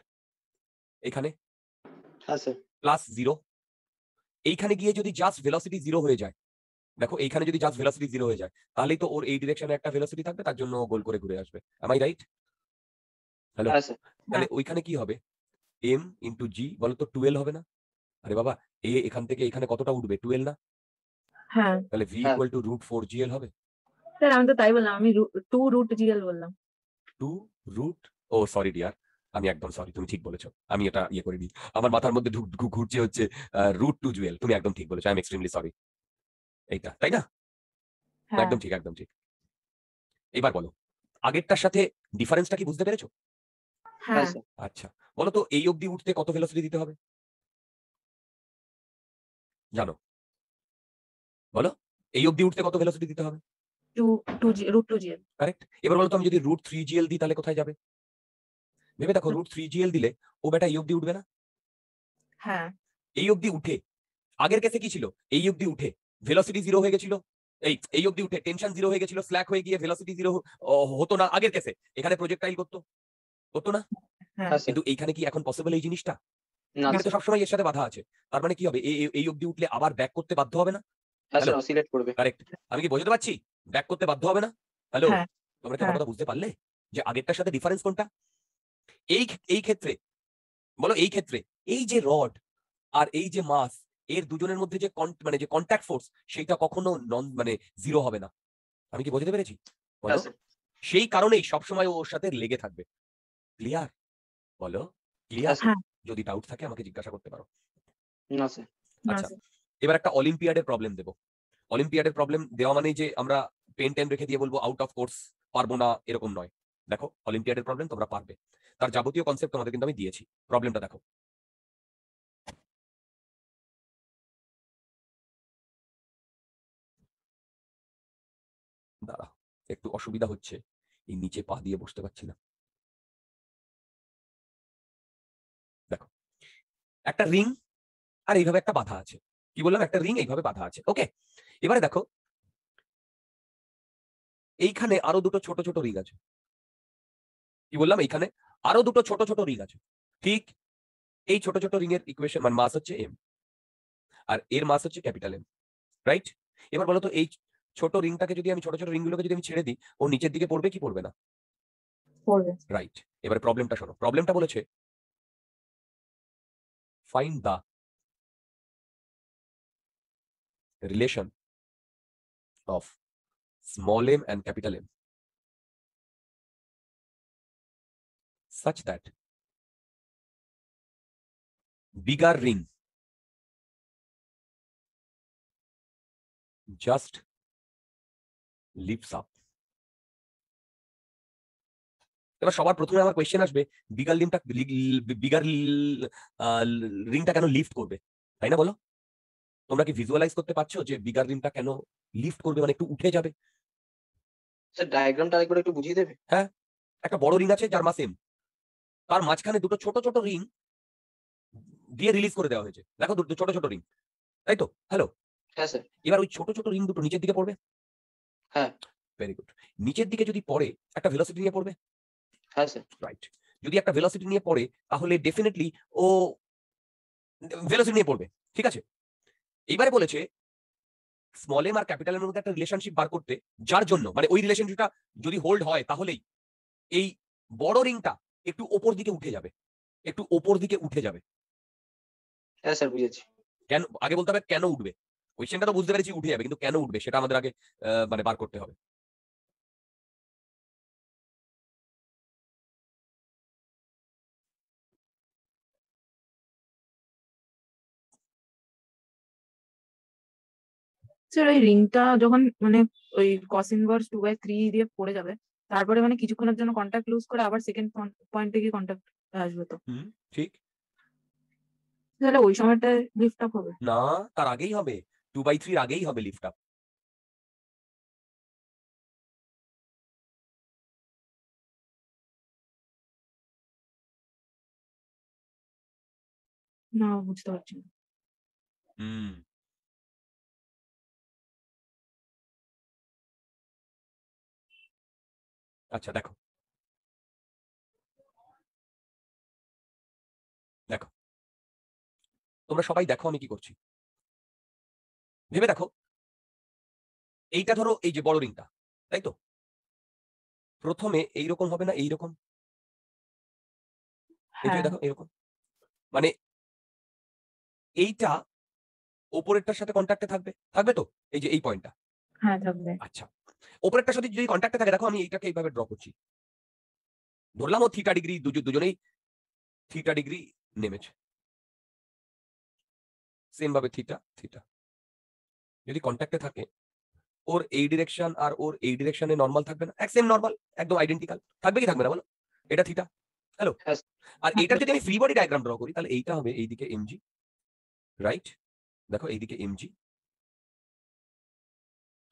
এখানে। হ্যাঁ প্লাস জিরো এইখানে গিয়ে যদি জাস্ট ভেলোসিটি জিরো হয়ে যায় দেখো এইখানে যদি জাস্ট ভেলোসিটি জিরো হয়ে যায় তাহলেই তো ওর এই ডিরেকশনে একটা ভেলোসিটি থাকবে তার জন্য ও গোল করে ঘুরে আসবে। I right hello? হ্যাঁ স্যার তাহলে ওইখানে কি হবে? এম ইন্টু জি বলো তো টুয়েলভ হবে না? আরে বাবা এ এখান থেকে এখানে কতটা উঠবে? টুয়েলভ না? হ্যাঁ। তাহলে ভি হ্যাঁ। Equal to root four G L হবে? স্যার আমি তো তাই বললাম আমি টু রুট জি এল বললাম। টু রুট ও সরি ডিয়ার আমি একদম সরি তুমি ঠিক বলেছ। আমি এটা ইয়ে করে দিই আমার মাথার মধ্যে ঘুরছে হচ্ছে রুট টু জুয়েল তুমি একদম ঠিক বলেছ আই এম এক্সট্রিমলি সরি এইটা তাই না? হ্যাঁ। একদম ঠিক একদম ঠিক। এবার বলো আগেরটার সাথে ডিফারেন্সটা কি বুঝতে পেরেছ? হ্যাঁ। হ্যাঁ আচ্ছা। বলো তো এই অবধি উঠতে কত ভেলোসিটি দিতে হবে? জানো। বলো এই অবধি উঠতে কত ভেলোসিটি দিতে হবে? কারেক্ট এবার বলো তো আমি যদি রুট থ্রি জিএল দিই তাহলে কোথায় যাবে? ভেবে দেখো রুট থ্রি জিএল দিলে ও বেটা এই অবধি উঠবে না? হ্যাঁ। এই অবধি উঠে আগের কেসে কি ছিল? এই অবধি উঠে ভেলোসিটি জিরো হয়ে গেছিল। এই এই অবধি উঠে টেনশন জিরো হয়ে গেছিল স্ল্যাক হয়ে গিয়ে ভেলোসিটি জিরো হতো না আগের কেসে এখানে প্রজেক্টাইল করতো। করতো না? হ্যাঁ। হ্যাঁ কিন্তু এইখানে কি এখন পসিবল এই জিনিসটা? না কিন্তু সবসময় এর সাথে বাধা আছে। তার মানে কি হবে? এই অবধি উঠলে আবার ব্যাক করতে বাধ্য হবে না? হ্যাঁ কারেক্ট আমি কি বোঝাতে পারছি? ব্যাক করতে বাধ্য হবে না? হ্যালো হ্যাঁ। তোমরা কি। কথা বুঝতে পারলে? যে আগেরটার সাথে ডিফারেন্স কোনটা? এই এই ক্ষেত্রে বলো এই ক্ষেত্রে এই যে রড আর এই যে মাস এর দুজনের মধ্যে যে মানে যে কন্ট্যাক্ট ফোর্স সেটা কখনো নন মানে জিরো হবে না। আমি কি বোঝাতে পেরেছি? সেই কারণেই সবসময় ওর সাথে লেগে থাকবে। ক্লিয়ার? বলো ক্লিয়ার? হ্যাঁ। যদি ডাউট থাকে আমাকে জিজ্ঞাসা করতে পারো। না স্যার আচ্ছা এবার একটা অলিম্পিয়াডের প্রবলেম দেবো। অলিম্পিয়াডের প্রবলেম দেওয়া মানে যে আমরা পেন টেন রেখে দিয়ে বলব আউট অফ কোর্স পারব না এরকম নয়। দেখো অলিম্পিয়াডের প্রবলেম তোমরা পারবে। তার যাবতীয় কনসেপ্ট তোমাদের কিন্তু আমি দিয়েছি। প্রবলেমটা দেখো। দাঁড়া একটু অসুবিধা হচ্ছে। এই নিচে পা দিয়ে বসতে পারছি না। একটা রিং আর এইভাবে একটা বাধা আছে। কি বললাম? একটা রিং এইভাবে বাধা আছে। ওকে? এবারে দেখো। এইখানে আরও দুটো ছোট ছোট রিং আছে। কি বললাম? এইখানে আরও দুটো ছোট ছোট রিং আছে। ঠিক এই ছোট ছোট রিং এর ইকুয়েশন মানে মাস হচ্ছে এম আর এর মাস হচ্ছে ক্যাপিটাল এম রাইট এবার বলো তো এই ছোট রিংটাকে যদি আমি ছোট ছোট রিংগুলোকে যদি আমি ছেড়ে দিই ও নিচের দিকে পড়বে কি পড়বে না? পড়বে। রাইট এবারে প্রবলেমটা শোনো। প্রবলেমটা বলেছে find the relation of small m and capital M such that bigger ring just lifts up এবার সবার প্রথমে আমার কোয়েশ্চেন আসবে বিগার লিমটা বিগার রিংটা কেন লিফট করবে? তাই না বলো? তোমরা কি ভিজুয়ালাইজ করতে পারছ যে বিগার রিমটা কেন লিফট করবে? মানে একটু উঠে যাবে। স্যার ডায়াগ্রামটা আরেকবার একটু বুঝিয়ে দেবে? হ্যাঁ একটা বড় রিং আছে যার মাস এম তার মাঝখানে দুটো ছোট ছোট রিং দিয়ে রিলিজ করে দেওয়া হয়েছে। দেখো দুটো ছোট ছোট রিং তাই তো? হ্যালো হ্যাঁ স্যার। এবার ওই ছোট ছোট রিং দুটো নিচের দিকে পড়বে? হ্যাঁ। ভেরি গুড নিচের দিকে যদি পড়ে একটা ভেলোসিটি নিয়ে পড়বে? হ্যাঁ স্যার রাইট যদি একটা ভেলোসিটি নিয়ে পড়ে তাহলে ডেফিনেটলি ও ভেলোসিটি নিয়ে পড়বে ঠিক আছে? এইবারে বলেছে স্মল এম আর ক্যাপিটাল এর মধ্যে একটা রিলেশনশিপ বার করতে যার জন্য মানে ওই রিলেশনশিপটা যদি হোল্ড হয় তাহলেই এই বড় রিংটা একটু ওপর দিকে উঠে যাবে একটু ওপর দিকে উঠে যাবে। হ্যাঁ স্যার বুঝেছি। কেন আগে বলতে হবে কেন উঠবে? কোয়েশ্চেনটা তো বুঝতে পেরেছি উঠে যাবে কিন্তু কেন উঠবে সেটা আমাদের আগে মানে বার করতে হবে। স্যার ওই রিংটা যখন মানে ওই cos inverse two by three দিয়ে পড়ে যাবে তারপরে মানে কিছুক্ষণের জন্য কন্ট্যাক্ট লুজ করে আবার সেকেন্ড পয়েন্টে গিয়ে কন্ট্যাক্ট আসবে তো। ঠিক। তাহলে ওই সময়টায় লিফট আপ হবে। না তার আগেই হবে। টু বাই থ্রির আগেই হবে লিফট আপ না বুঝতে পারছি না। হুম। আচ্ছা দেখো। দেখো। তোমরা সবাই দেখো আমি কি করছি। ভেবে দেখো। এইটা ধরো এই যে বড় রিংটা তাই তো? প্রথমে এইরকম হবে না এইরকম? হ্যাঁ। দেখো এরকম মানে এইটা ওপরেরটার সাথে কন্ট্যাক্টে থাকবে? থাকবে তো? এই যে এই পয়েন্টটা হ্যাঁ থাকবে। আচ্ছা। ওপরেরটার সাথে যদি কন্ট্যাক্টে থাকে দেখো আমি এইটাকে এইভাবে ড্র করছি। ধরলাম ও থিটা ডিগ্রি দুজনেই থিটা ডিগ্রি নেমেছে। সেম ভাবে থিটা থিটা যদি কন্ট্যাক্টে থাকে ওর এই ডিরেকশন আর ওর এই ডিরেকশনে নর্মাল থাকবে না। এক সেম নর্মাল একদম আইডেন্টিক্যাল থাকবে কি থাকবে না বলো? এটা থিটা হ্যালো হ্যাঁ। আর এইটার যদি আমি ফ্রি বডি ডায়াগ্রাম ড্র করি তাহলে এইটা হবে এইদিকে এমজি রাইট দেখো এইদিকে এমজি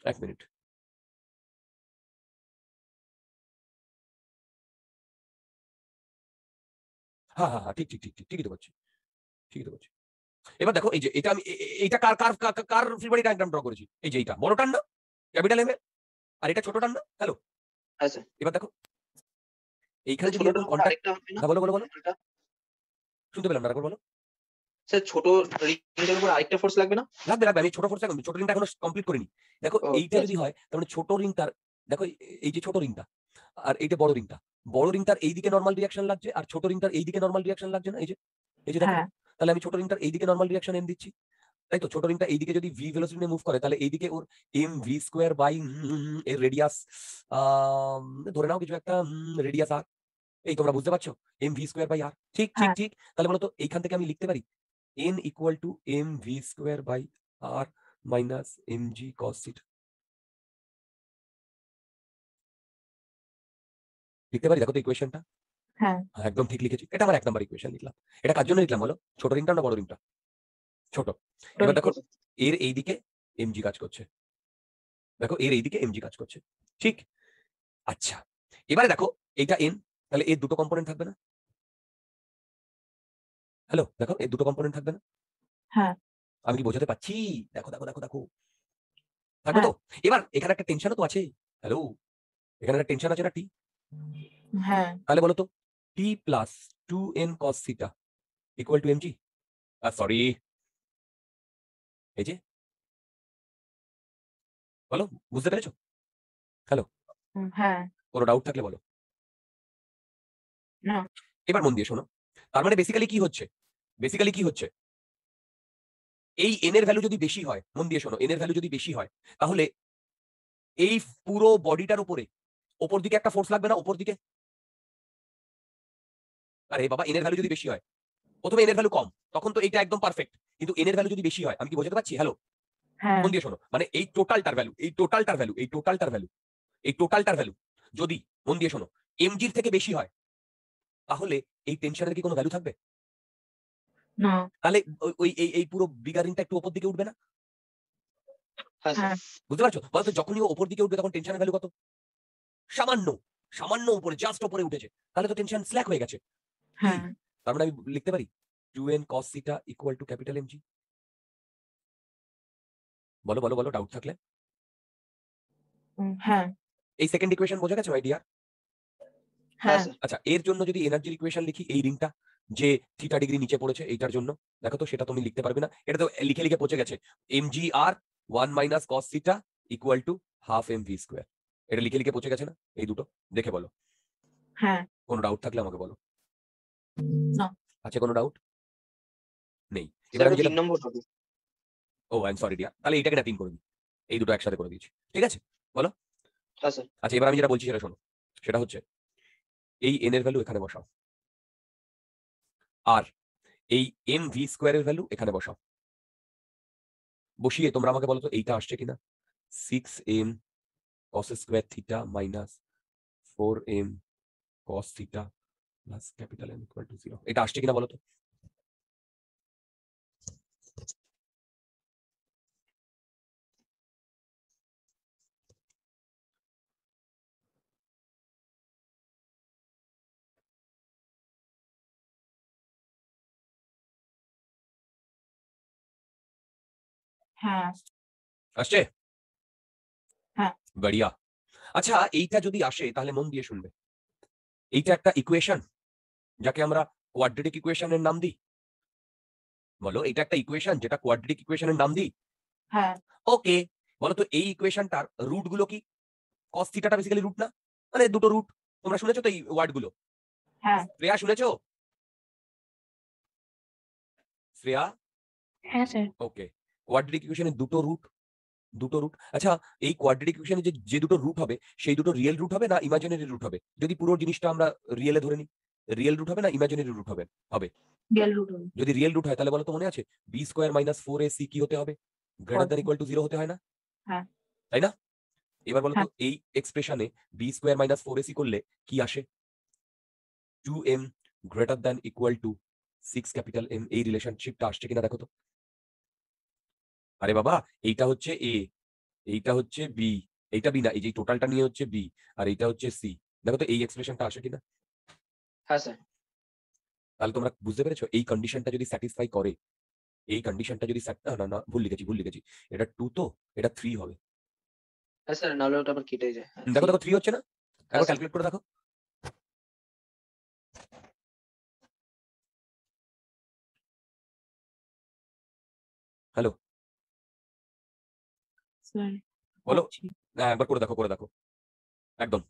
এক মিনিট হ্যাঁ হ্যাঁ হ্যাঁ ঠিক ঠিক ঠিক ঠিক ঠিকই তো করছি ঠিকই তো করছি এবার দেখো এই যে এটা আমি এইটা কার কার কার- ফ্রি বডি ডায়াগ্রাম ড্র করেছি? এই যে এইটা বড়টার না ক্যাপিটাল এম আর এটা ছোট টান না হ্যালো হ্যাঁ এবার দেখো এইখানে এরকম কন্ট্যাক্ট বলো বলো বলো। শুনতে পেলাম না বলো। স্যার ছোট রিংটার উপর আরেকটা ফোর্স লাগবে না? লাগবে লাগবে আমি ছোট ফোর্স এখন ছোট রিংটা এখনও কমপ্লিট করিনি। দেখো এইটা যদি হয় তার মানে ছোট রিংটার দেখো এই যে ছোট রিংটা আর এইটা বড় রিংটা বড় রিংটার এইদিকে নর্মাল রিয়াকশন লাগছে আর ছোট রিংটার এইদিকে নর্মাল রিয়াকশন লাগছে না? এই যে এই যে দেখো হ্যাঁ। তাহলে আমি ছোট রিংটার এইদিকে নর্মাল রিয়াকশন এন দিচ্ছি। তাই তো? ছোট রিংটা এইদিকে যদি ভি ভেলোসিটি মুভ করে তাহলে এইদিকে ওর এম ভি স্কোয়ার বাই এর রেডিয়াস ধরে নাও কিছু একটা রেডিয়াস আর এই তোমরা বুঝতে পারছ? M V square by R ঠিক ঠিক হ্যাঁ। ঠিক। তাহলে বলো তো এইখান থেকে আমি লিখতে পারি? N equal to M V square by R minus M G cos theta লিখতে পারি? দেখো তো ইকুয়েশনটা হ্যাঁ। একদম ঠিক লিখেছি। এটা আমার এক নাম্বার ইকুয়েশন লিখলাম। এটা কার জন্য লিখলাম বলো? ছোট রিংটা না বড় রিংটা ছোট। এবার দেখো এর এইদিকে এমজি কাজ করছে। দেখো এর এইদিকে এমজি কাজ করছে। ঠিক? আচ্ছা। এবারে দেখো এইটা এন তাহলে এর দুটো কম্পোনেন্ট থাকবে না? হ্যালো দেখো এর দুটো কম্পোনেন্ট থাকবে না? হ্যাঁ। আমি কি বোঝাতে পারছি? দেখো দেখো দেখো দেখো। থাকবে তো? এবার এখানে একটা টেনশনও তো আছে হ্যালো এখানে একটা টেনশন আছে না টি হ্যাঁ। তাহলে বলো তো T plus two N cos theta equal to M G sorry এই যে। বলো বুঝতে পেরেছ? উম, হ্যাঁ। কোনো ডাউট থাকলে বলো। না। এবার মন দিয়ে শোনো। তার মানে বেসিক্যালি কি হচ্ছে? বেসিক্যালি কি হচ্ছে? এই এন এর ভ্যালু যদি বেশি হয় মন দিয়ে শোনো এন এর ভ্যালু যদি বেশি হয় তাহলে এই পুরো বডিটার উপরে ওপর দিকে একটা ফোর্স লাগবে না ওপর দিকে আরে বাবা এনের ভ্যালু যদি বেশি হয় প্রথমে এনের ভ্যালু কম তখন তো এইটা একদম পারফেক্ট কিন্তু এনের ভ্যালু যদি বেশি হয় আমি কি বোঝাতে পারছি? হ্যালো হ্যাঁ। মন দিয়ে শোনো মানে এই টোটালটার ভ্যালু এই টোটালটার ভ্যালু এই টোটালটার ভ্যালু এই টোটালটার ভ্যালু যদি মন দিয়ে শোনো এমজির থেকে বেশি হয় তাহলে এই টেনশনের কি কোনো ভ্যালু থাকবে? না। তাহলে ওই- এই এই পুরো বিগারিংটা একটু ওপর দিকে উঠবে না? হ্যাঁ হ্যাঁ। বুঝতে পারছ? বলতো যখনই ও ওপর দিকে উঠবে তখন টেনশনের ভ্যালু কত? সামান্য সামান্য উপরে জাস্ট উপরে উঠেছে। তাহলে তো টেনশন স্ল্যাক হয়ে গেছে। হ্যাঁ। তার মানে আমি লিখতে পারি? Two N cos theta equal to capital MG বলো বলো বলো ডাউট থাকলে। হ্যাঁ। এই সেকেন্ড ইকুয়েশন বোঝা গেছে আইডিয়া হ্যাঁ। হ্যাঁ আচ্ছা এর জন্য যদি এনার্জির ইকুয়েশন লিখি এই রিংটা যে থিটা ডিগ্রি নিচে পড়েছে এইটার জন্য দেখো তো সেটা তুমি লিখতে পারবে না। এটা তো লিখে লিখে পৌঁছে গেছে। M G R one minus cos theta equal to half M V square এটা লিখে লিখে পৌঁছে গেছে না? এই দুটো? দেখে বলো। হ্যাঁ। কোনো ডাউট থাকলে আমাকে বলো। না। আছে কোনো ডাউট নেই। এবার আমি যেটা তিন নম্বর ও আই এম সরি ডিয়ার তাহলে এইটাকে না তিন করে দিই। এই দুটো একসাথে করে দিয়েছি। ঠিক আছে? হ্যাঁ স্যার আচ্ছা এবার আমি যেটা বলছি সেটা শোনো। সেটা হচ্ছে এই এন এর ভ্যালু এখানে বসাও। আর এই এম ভি স্কোয়ারের ভ্যালু এখানে বসাও। বসিয়ে তোমরা আমাকে বলো তো এইটা আসছে কিনা? Six M cos square theta minus four M cos theta plus capital M equal to zero এটা আসছে কিনা বলো তো হ্যাঁ। আসছে? হ্যাঁ। বড়িয়া আচ্ছা এইটা যদি আসে তাহলে মন দিয়ে শুনবে। এইটা একটা ইকুয়েশন যাকে আমরা কোয়াড্রেটিক ইকুয়েশনের নাম দিই। বলো এটা একটা ইকুয়েশন যেটা কোয়াড্রেটিক ইকুয়েশনের নাম দিই? হ্যাঁ। ওকে বলো তো এই ইকুয়েশনটার রুটগুলো কি? কস থিটাটা বেসিক্যালি রুট না? মানে দুটো রুট তোমরা শুনেছো তো এই ওয়ার্ডগুলো? হ্যাঁ। শ্রেয়া শুনেছো? শ্রেয়া? হ্যাঁ স্যার। ওকে কোয়াড্রেটিক ইকুয়েশনের দুটো রুট দুটো রুট আচ্ছা এই কোয়াড্রেটিক ইকুয়েশনে যে যে দুটো রুট হবে সেই দুটো রিয়েল রুট হবে না ইমাজিনারি রুট হবে? যদি পুরো জিনিসটা আমরা রিয়েলে ধরে নিই রিয়েল রুট হবে না ইমাজিনারি রুট হবে? হবে। রিয়েল রুট যদি রিয়েল রুট হয় তাহলে বলো তো মনে আছে? B square minus four A C কি হতে হবে? Greater than equal to zero হতে হয় না? হ্যাঁ। তাই না? এবার বলো তো হ্যাঁ। এই এক্সপ্রেশনে B square minus four A C করলে কি আসে? Two M greater than equal to six capital M এই রিলেশনশিপটা আসছে কিনা দেখো তো। আরে বাবা এইটা হচ্ছে এ এইটা হচ্ছে বি এইটা বি না এই যে টোটালটা নিয়ে হচ্ছে বি আর এইটা হচ্ছে সি দেখো তো এই এক্সপ্রেশনটা আসে কিনা? হ্যাঁ স্যার তাহলে তোমরা বুঝতে পেরেছ? এই কন্ডিশনটা যদি স্যাটিসফাই করে এই কন্ডিশনটা যদি না না ভুল লিখেছি ভুল লিখেছি। এটা টু তো এটা থ্রি হবে। হ্যাঁ স্যার নাহলে ওটা আবার কেটে যায়। হ্যাঁ, দেখো দেখো থ্রি হচ্ছে না? একবার ক্যালকুলেট করে দেখো। স্যার বলো। হ্যাঁ একবার করে দেখো করে দেখো। একদম।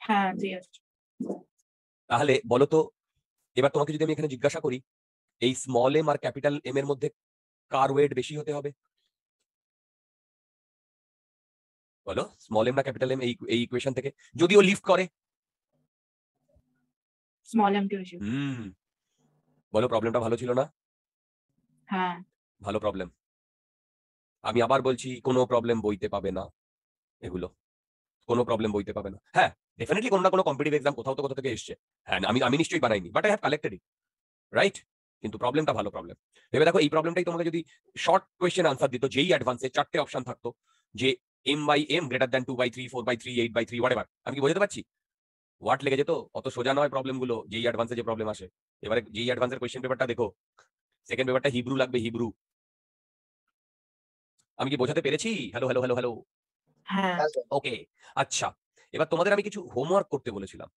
হ্যাঁ আছে তাহলে বলো তো এবার তোমাকে যদি আমি এখানে জিজ্ঞাসা করি এই স্মল এম আর ক্যাপিটাল এম এর মধ্যে কার ওয়েট বেশি হতে হবে? বলো স্মল এম না ক্যাপিটাল এম এই এই ইকুয়েশন থেকে। যদিও লিফট করে। স্মল এম বেশি হুম। বলো প্রবলেমটা ভালো ছিল না? হ্যাঁ। ভালো প্রবলেম আমি আবার বলছি কোনো প্রবলেম বইতে পাবে না এগুলো। কোনো প্রবলেম বইতে পাবে না। হ্যাঁ ডেফিনেটলি কোনো না কোনো কম্পিটিভ এক্সাম কোথাও তো কোথাও থেকে এসছে। হ্যাঁ আমি আমি নিশ্চয়ই বানাইনি but I have collected it right কিন্তু প্রবলেমটা ভালো প্রবলেম ভেবে দেখো এই প্রবলেমটাই তোমাকে যদি শর্ট কোয়েশ্চেন আনসার দিত যেই অ্যাডভান্সে চারটে অপশন থাকতো যে M by M greater than two by three four by three eight by three what আমি কি বোঝাতে পারছি? ওয়াট লেগে যেত? অত সোজা নয় প্রবলেমগুলো যেই অ্যাডভান্সে যে প্রবলেম আসে। এবারে যেই অ্যাডভান্সের কোয়েশ্চেন পেপারটা দেখো সেকেন্ড পেপারটা হিব্রু লাগবে হিব্রু আমি কি বোঝাতে পেরেছি? হ্যালো হ্যালো হ্যালো হ্যালো হ্যাঁ। হ্যাঁ ওকে আচ্ছা এবার তোমাদের আমি কিছু হোমওয়ার্ক করতে বলেছিলাম।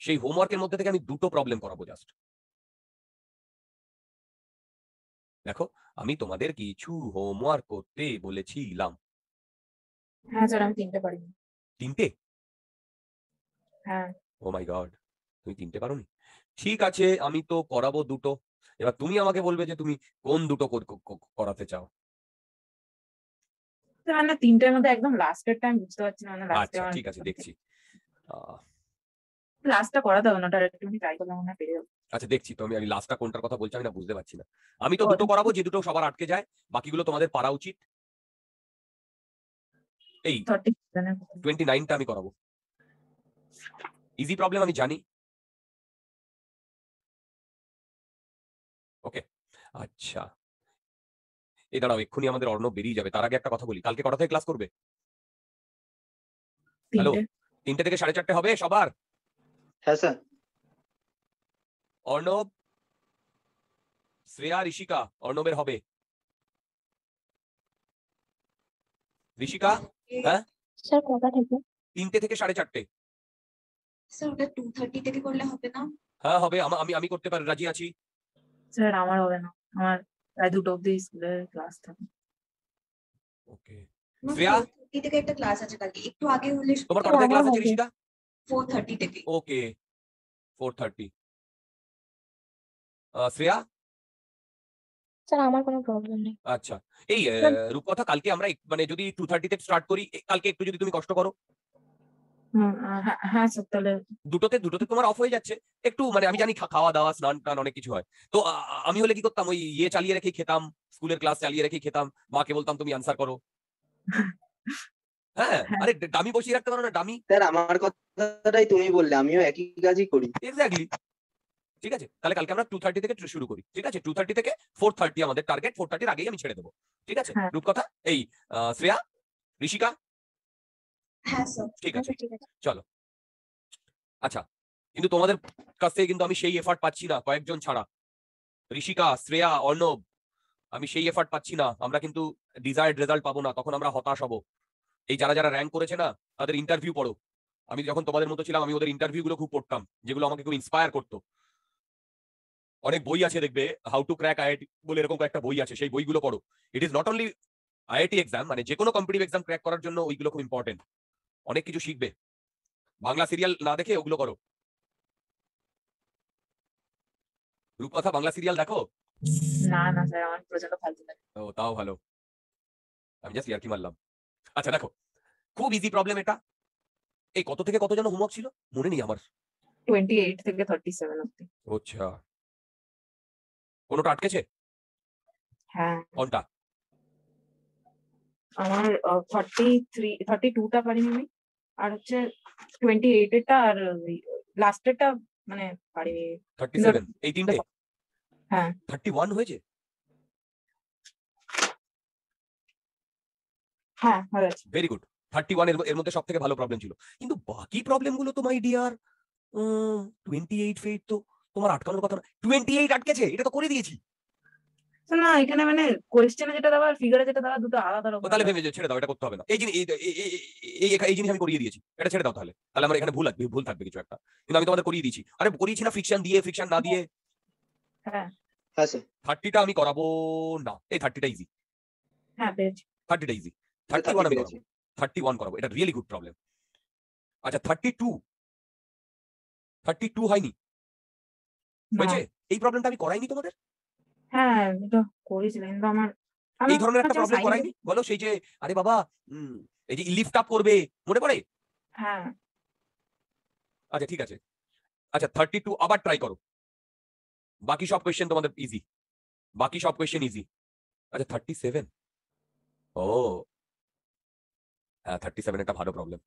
সেই হোমওয়ার্কের মধ্যে থেকে আমি দুটো প্রবলেম করাবো জাস্ট দেখো আমি তোমাদের কিছু হোমওয়ার্ক করতে বলেছিলাম। হ্যাঁ স্যার আমি তিনটে পারি তিনটে? হ্যাঁ। ও মাই গড তুমি তিনটে পারোনি? ঠিক আছে আমি তো করাবো দুটো। এবার তুমি আমাকে বলবে যে তুমি কোন দুটো কর- করাতে চাও। মানে তিনটের মধ্যে একদম লাস্টের টাইম বুঝতে পারছি না মানে লাস্টে আচ্ছা ঠিক আছে দেখছি। লাস্টটা করাতে হবে না ওটা একটুখানি ট্রাই করলে মনে হয় পেরে যাব। আচ্ছা দেখছি। তো আমি আমি লাস্টটা কোনটার কথা বলছি আমি না বুঝতে পারছি না। আমি তো দুটো করাবো যে দুটো সবার আটকে যায় বাকিগুলো তোমাদের পারা উচিত। এই থার্টি টোয়েন্টি নাইনটা আমি করাবো। ইজি প্রবলেম আমি জানি। ওকে আচ্ছা। এই দাঁড়াও এক্ষুনি আমাদের অর্ণব বেরিয়ে যাবে। তার আগে একটা কথা বলি। কালকে কটা থেকে ক্লাস করবে? হ্যালো। তিনটে। থেকে সাড়ে চারটে হবে সবার? হ্যাঁ স্যার অর্ণব শ্রেয়া ঋষিকা অর্ণবের হবে। ঋষিকা হ্যাঁ? স্যার কটা থেকে? তিনটে থেকে সাড়ে চারটে। স্যার ওটা টু থার্টি থেকে করলে হবে না? হ্যাঁ হবে। আমি আমি করতে পারি রাজি আছি। স্যার আমার হবে না। আমার প্রায় দুটো অব্দি স্কুলের ক্লাস থাকে। ওকে শ্রেয়া? 4:30 থেকে একটা ক্লাস আছে কালকে। একটু আগে হলে তোমার কটা ক্লাস আছে ঋষিকা? ফোর থার্টি থেকে। Okay four thirty Shreya? Sir আমার কোনো প্রবলেম নেই। আচ্ছা। এই রূপকথা কালকে আমরা মানে যদি টু থার্টিতে স্টার্ট করি কালকে একটু যদি তুমি কষ্ট করো। হ্যাঁ হ্যাঁ স্যার তাহলে দুটোতে দুটোতে তোমার অফ হয়ে যাচ্ছে। একটু মানে আমি জানি খাওয়া দাওয়া স্নান টান অনেক কিছু হয়। তো আমি হলে কি করতাম? ওই ইয়ে চালিয়ে রেখে খেতাম স্কুলের ক্লাস চালিয়ে রেখে খেতাম। মাকে বলতাম তুমি আনসার করো। হ্যাঁ হ্যাঁ। আরে ডামি বসিয়ে রাখতে পারো না ডামি স্যার আমার কথাটাই তুমি বললে আমিও একই কাজই করি। এক্স্যাক্টলি ঠিক আছে? তাহলে কালকে আমরা টু থার্টি থেকে শুরু করি ঠিক আছে? টু থার্টি থেকে ফোর থার্টি আমাদের টার্গেট ফোর থার্টির আগেই আমি ছেড়ে দেবো ঠিক আছে? হ্যাঁ। রূপকথা এই শ্রেয়া ঋষিকা? হ্যাঁ ঠিক আছে। ঠিক আছে। আচ্ছা কিন্তু তোমাদের কাছ থেকে কিন্তু আমি সেই এফার্ট পাচ্ছি না কয়েকজন ছাড়া। ঋষিকা শ্রেয়া অর্ণব আমি সেই এফার্ট পাচ্ছি না। আমরা কিন্তু ডিজায়ার্ড রেজাল্ট পাবো না তখন আমরা হতাশ হব। এই যারা যারা র্যাঙ্ক করেছে না তাদের ইন্টারভিউ পড়ো। আমি যখন তোমাদের মতো ছিলাম আমি ওদের ইন্টারভিউ গুলো খুব পড়তাম যেগুলো আমাকে খুব ইন্সপায়ার করতো। অনেক বই আছে দেখবে হাউ টু ক্র্যাক আইআইটি বলে এরকম একটা বই আছে সেই বইগুলো পড়ো। It is not only IIT exam মানে যে কোনো কম্পিটিভ এক্সাম ক্র্যাক করার জন্য ওইগুলো খুব ইম্পর্টেন্ট অনেক কিছু শিখবে। বাংলা সিরিয়াল না দেখে ওগুলো করো। রূপকথা বাংলা সিরিয়াল দেখো? না না স্যার আমার প্রচণ্ড ফালতু লাগে। ও তাও ভালো। আমি জাস্ট ইয়ার্কি মারলাম। আচ্ছা দেখো। খুব ইজি প্রবলেম এটা। এই কত থেকে কত যেন হোমওয়ার্ক ছিল? মনে নেই আমার। টোয়েন্টি এইট থেকে থার্টি সেভেন অব্দি আচ্ছা। কোনোটা আটকেছে? হ্যাঁ। কোনটা? আমার থার্টি থ্রি থার্টি টুটা পারিনি আমি। আর হচ্ছে টোয়েন্টি এইটেরটা আর লাস্টেরটা মানে পারিনি। থার্টি সেভেন এই তিনটে? হ্যাঁ। থার্টি ওয়ান হয়েছে? হ্যাঁ হয়েছে ভেরি গুড থার্টি ওয়ানের মধ্যে সব থেকে ভালো প্রবলেম ছিল। কিন্তু বাকি প্রবলেমগুলো তো my dear twenty eight fate তো তোমার আটকানোর কথা না। টোয়েন্টি এইট আটকেছে এটা তো করে দিয়েছি। না এখানে মানে কোয়েশ্চেনে যেটা দেওয়া আর ফিগারে যেটা দেওয়া দুটো আলাদা রকম। তাহলে ভেবে ছেড়ে দাও এটা করতে হবে না। এই জিনিস এই- এই- এই- এই- এই জিনিস আমি করিয়ে দিয়েছি এটা ছেড়ে দাও তাহলে। তাহলে আমার এখানে ভুল লাগবে ভুল থাকবে কিছু একটা। কিন্তু আমি তোমাদের করিয়ে দিয়েছি। আরে করিয়েছি না ফ্রিকশন দিয়ে ফ্রিকশন না দিয়ে। হ্যাঁ। হ্যাঁ থার্টিটা আমি করাবো না। এই থার্টিটা ইজি হ্যাঁ পেয়েছি। থার্টিটা ইজি থার্টি ওয়ান আমি করাবো। থার্টি ওয়ান করাবো এটা রিয়েলি গুড প্রবলেম আচ্ছা থার্টি টু থার্টি টু হয়নি। হয়েছে? এই প্রবলেমটা আমি করাইনি তোমাদের? হ্যাঁ এটা করেছিলাম কিন্তু আমার এই ধরনের একটা প্রবলেম করাইনি? বলো সেই যে আরে বাবা এই যে লিফট আপ করবে মনে পড়ে? হ্যাঁ। আচ্ছা ঠিক আছে। আচ্ছা থার্টি টু আবার ট্রাই করো। বাকি সব কোয়েশ্চেন তোমাদের ইজি বাকি সব কোয়েশ্চেন ইজি আচ্ছা থার্টি সেভেন ও। হ্যাঁ থার্টি সেভেন একটা ভালো প্রবলেম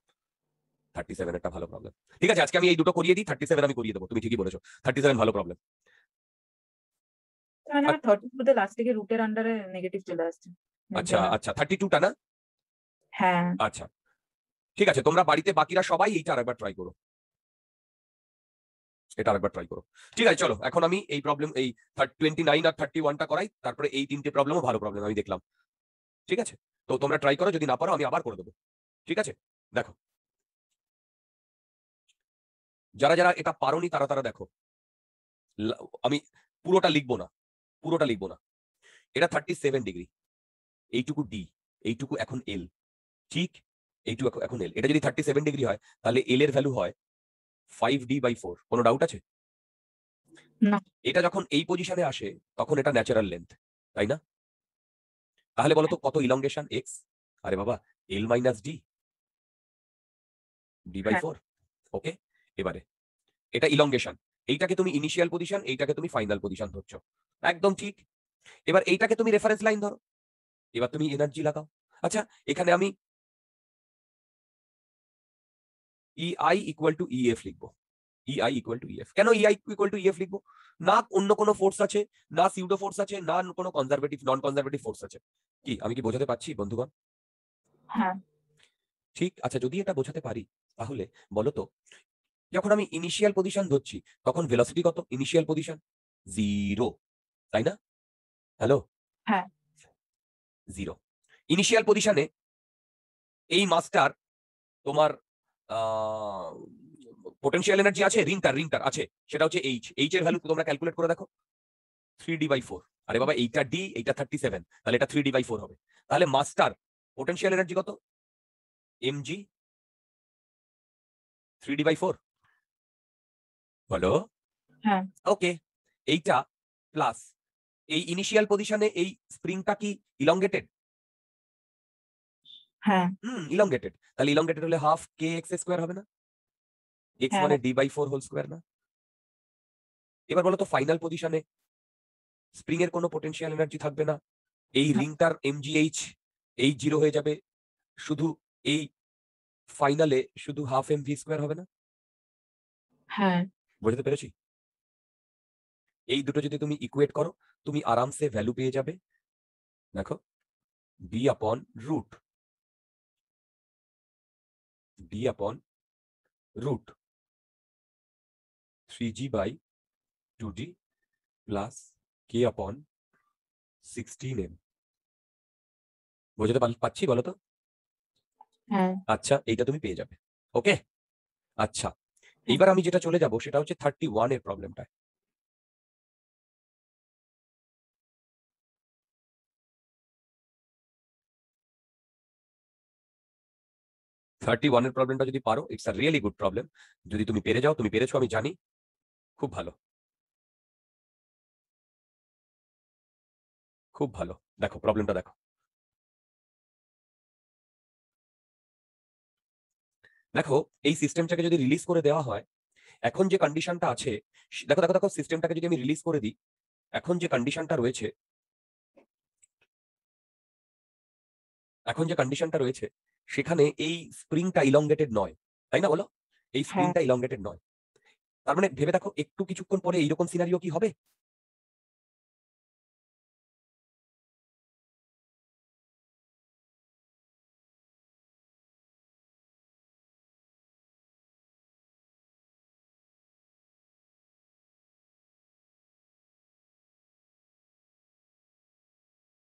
থার্টি সেভেন একটা ভালো প্রবলেম ঠিক আছে আজকে আমি এই দুটো করিয়ে দিই থার্টি সেভেন আমি করিয়ে দেবো তুমি ঠিকই বলেছ। থার্টি সেভেন ভালো প্রবলেম আচ্ছা। আচ্ছা থার্টি টুটা না? হ্যাঁ। আচ্ছা। ঠিক আছে তোমরা বাড়িতে বাকিরা সবাই এইটা আরেকবার ট্রাই করো। এটা আরেকবার ট্রাই করো। ঠিক আছে চলো এখন আমি এই প্রবলেম এই টোয়েন্টি নাইন আর থার্টি ওয়ানটা করাই তারপরে এই তিনটে প্রবলেমও ভালো প্রবলেম আমি দেখলাম। ঠিক আছে? তো তোমরা ট্রাই করো যদি না পারো আমি আবার করে দেবো। ঠিক আছে? দেখো। যারা যারা এটা পারোনি তারা তারা দেখো। আমি পুরোটা লিখব না পুরোটা লিখব না। এটা থার্টি সেভেন ডিগ্রি এইটুকু ডি এইটুকু এখন এল ঠিক? এইটুকু এখন- এল এটা যদি থার্টি সেভেন ডিগ্রি হয় তাহলে এল এর ভ্যালু হয় ফাইভ ডি বাই ফোর কোনো ডাউট আছে। এটা যখন এই পজিশনে আসে তখন এটা ন্যাচারাল লেন্থ তাই না? তাহলে বলো তো কত ইলংগেশন এক্স আরে বাবা L minus D D by. Four okay এবারে। এটা ইলঙ্গেশন এইটাকে তুমি ইনিশিয়াল পজিশন এইটাকে তুমি ফাইনাল পজিশন ধরছো। একদম ঠিক? এবার এইটাকে তুমি রেফারেন্স লাইন ধরো। এবার তুমি এনার্জি লাগাও। আচ্ছা এখানে আমি ইআই ইকুয়াল টু ইএফ লিখব। ইআই ইকুয়াল টু ইএফ কেন ইআই ইকুয়াল টু ইএফ লিখব? না অন্য কোনো ফোর্স আছে না সিউডো ফোর্স আছে না কোনো কনজারভেটিভ নন কনজারভেটিভ ফোর্স আছে। কি আমি কি বোঝাতে পারছি বন্ধুগণ? হ্যাঁ। ঠিক? আচ্ছা যদি এটা বোঝাতে পারি তাহলে বলো তো যখন আমি ইনিশিয়াল পজিশন ধরছি তখন ভেলোসিটি কত? ইনিশিয়াল পজিশন জিরো তাই না? হ্যালো হ্যাঁ। জিরো ইনিশিয়াল পজিশনে এই মাস্টার তোমার পোটেনশিয়াল এনার্জি আছে? রিংটার রিংটার আছে। সেটা হচ্ছে এইচ এইচ এর ভ্যালু তোমরা ক্যালকুলেট করে দেখো। থ্রি ডি বাই ফোর আরে বাবা এইটা ডি এইটা থার্টি সেভেন তাহলে এটা থ্রি ডি বাই ফোর হবে। তাহলে মাস্টার পোটেনশিয়াল এনার্জি কত? M G three D by four বলো। হ্যাঁ। ওকে এইটা প্লাস এই ইনিশিয়াল পজিশনে এই স্প্রিংটা কি ইলংগেটেড হ্যাঁ। হুম ইলংগেটেড তাহলে ইলংগেটেড হলে হাফ কে এক্স স্কোয়ার হবে না? এক্স হ্যাঁ। মানে D by four whole square না? এবার বলো তো ফাইনাল পজিশনে স্প্রিং এর কোনো পোটেনশিয়াল এনার্জি থাকবে না? এই হ্যাঁ। রিংটার এমজিএইচ এই জিরো হয়ে যাবে। শুধু এই ফাইনালে শুধু হাফ এম ভি স্কোয়ার হবে না? হ্যাঁ। বুঝতে পেরেছি? এই দুটো যদি তুমি ইকুয়েট করো তুমি আরামসে ভ্যালু পেয়ে যাবে। দেখো B upon root B upon root three G by two G plus K upon sixteen M বুঝতে পার- পারছি বলো তো? হ্যাঁ। আচ্ছা এইটা তুমি পেয়ে যাবে। ওকে আচ্ছা। এইবার আমি যেটা চলে যাব সেটা হচ্ছে থার্টি ওয়ানের প্রবলেমটা থার্টি ওয়ানের প্রবলেমটা যদি পারো it's a really good problem যদি তুমি পেরে যাও, তুমি পেরেছ, আমি জানি। খুব ভালো। খুব ভালো। দেখো প্রবলেমটা দেখো। দেখো এই সিস্টেমটাকে যদি রিলিজ করে দেওয়া হয় এখন যে কন্ডিশনটা আছে দেখো দেখো দেখো সিস্টেমটাকে যদি আমি রিলিজ করে দিই এখন যে কন্ডিশনটা রয়েছে এখন যে কন্ডিশনটা রয়েছে সেখানে এই স্প্রিংটা ইলংগেটেড নয় তাই না বলো? এই স্প্রিংটা ইলংগেটেড নয়। তার মানে ভেবে দেখো একটু কিছুক্ষণ পরে এইরকম সিনারিও কি হবে?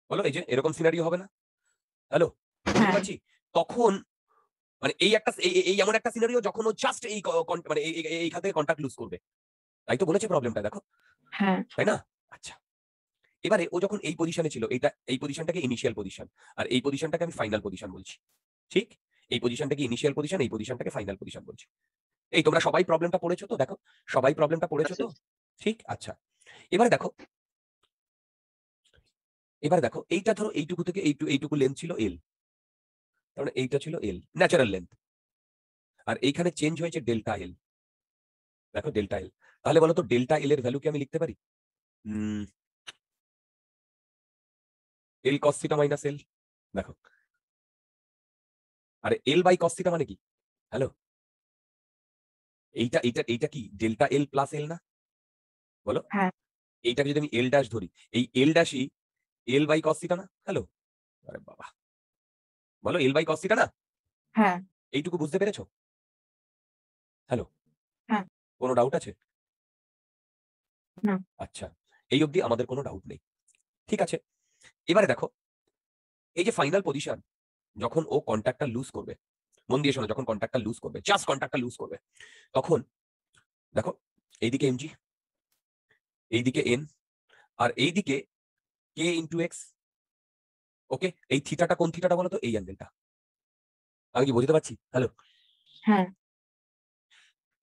বলো এই যে এরকম সিনারিও হবে না? হ্যালো হ্যাঁ। তখন মানে এই একটা এই এমন একটা সিনারিও যখন ও জাস্ট এই মানে এই- এই- এই- এইখান থেকে কন্ট্যাক্ট লুজ করবে। তাই তো বলেছে প্রবলেমটা দেখো। হ্যাঁ। তাই না? আচ্ছা। এবারে ও যখন এই পজিশনে ছিল এইটা এই পজিশনটাকে ইনিশিয়াল পজিশন আর এই পজিশনটাকে আমি ফাইনাল পজিশন বলছি। ঠিক? এই পজিশনটাকে ইনিশিয়াল পজিশন এই পজিশনটাকে ফাইনাল পজিশন বলছি। এই তোমরা সবাই প্রবলেমটা পড়েছো তো দেখো। সবাই প্রবলেমটা পড়েছো তো? ঠিক? আচ্ছা। এবারে দেখো এবারে দেখো এইটা ধরো এইটুকু থেকে এইটু এইটুকু লেন্থ ছিল এল তার মানে এইটা ছিল এল ন্যাচারাল লেন্থ আর এইখানে চেঞ্জ হয়েছে ডেল্টা এল দেখো ডেল্টা এল তাহলে বলো তো ডেল্টা এল এর ভ্যালু কি আমি লিখতে পারি? এল কস থিটা মাইনাস এল দেখো। আরে এল বাই কস থিটা মানে কি? হ্যালো এইটা এইটা এইটা কি ডেল্টা এল প্লাস এল না? বলো? হ্যাঁ। এইটাকে যদি আমি এল ড্যাশ ধরি এই এল ড্যাশই এল বাই কস থিটা না? হ্যালো আরে বাবা। বলো এল বাই কস থিটা না? হ্যাঁ। এইটুকু বুঝতে পেরেছ? হ্যালো হ্যাঁ। কোনো ডাউট আছে? না। আচ্ছা এই অবধি আমাদের কোনো ডাউট নেই। ঠিক আছে এবারে দেখো এই যে ফাইনাল পজিশন যখন ও কন্ট্যাক্টটা লুজ করবে মন দিয়ে শোনো যখন কন্ট্যাক্টটা লুজ করবে জাস্ট কন্ট্যাক্টটা লুজ করবে তখন দেখো এইদিকে এমজি এইদিকে এন আর এইদিকে কে ইন্টু এক্স ওকে এই থিটাটা কোন থিটাটা বলো তো? এই অ্যাঙ্গেলটা আমি কি বুঝতে পারছি? হ্যালো হ্যাঁ।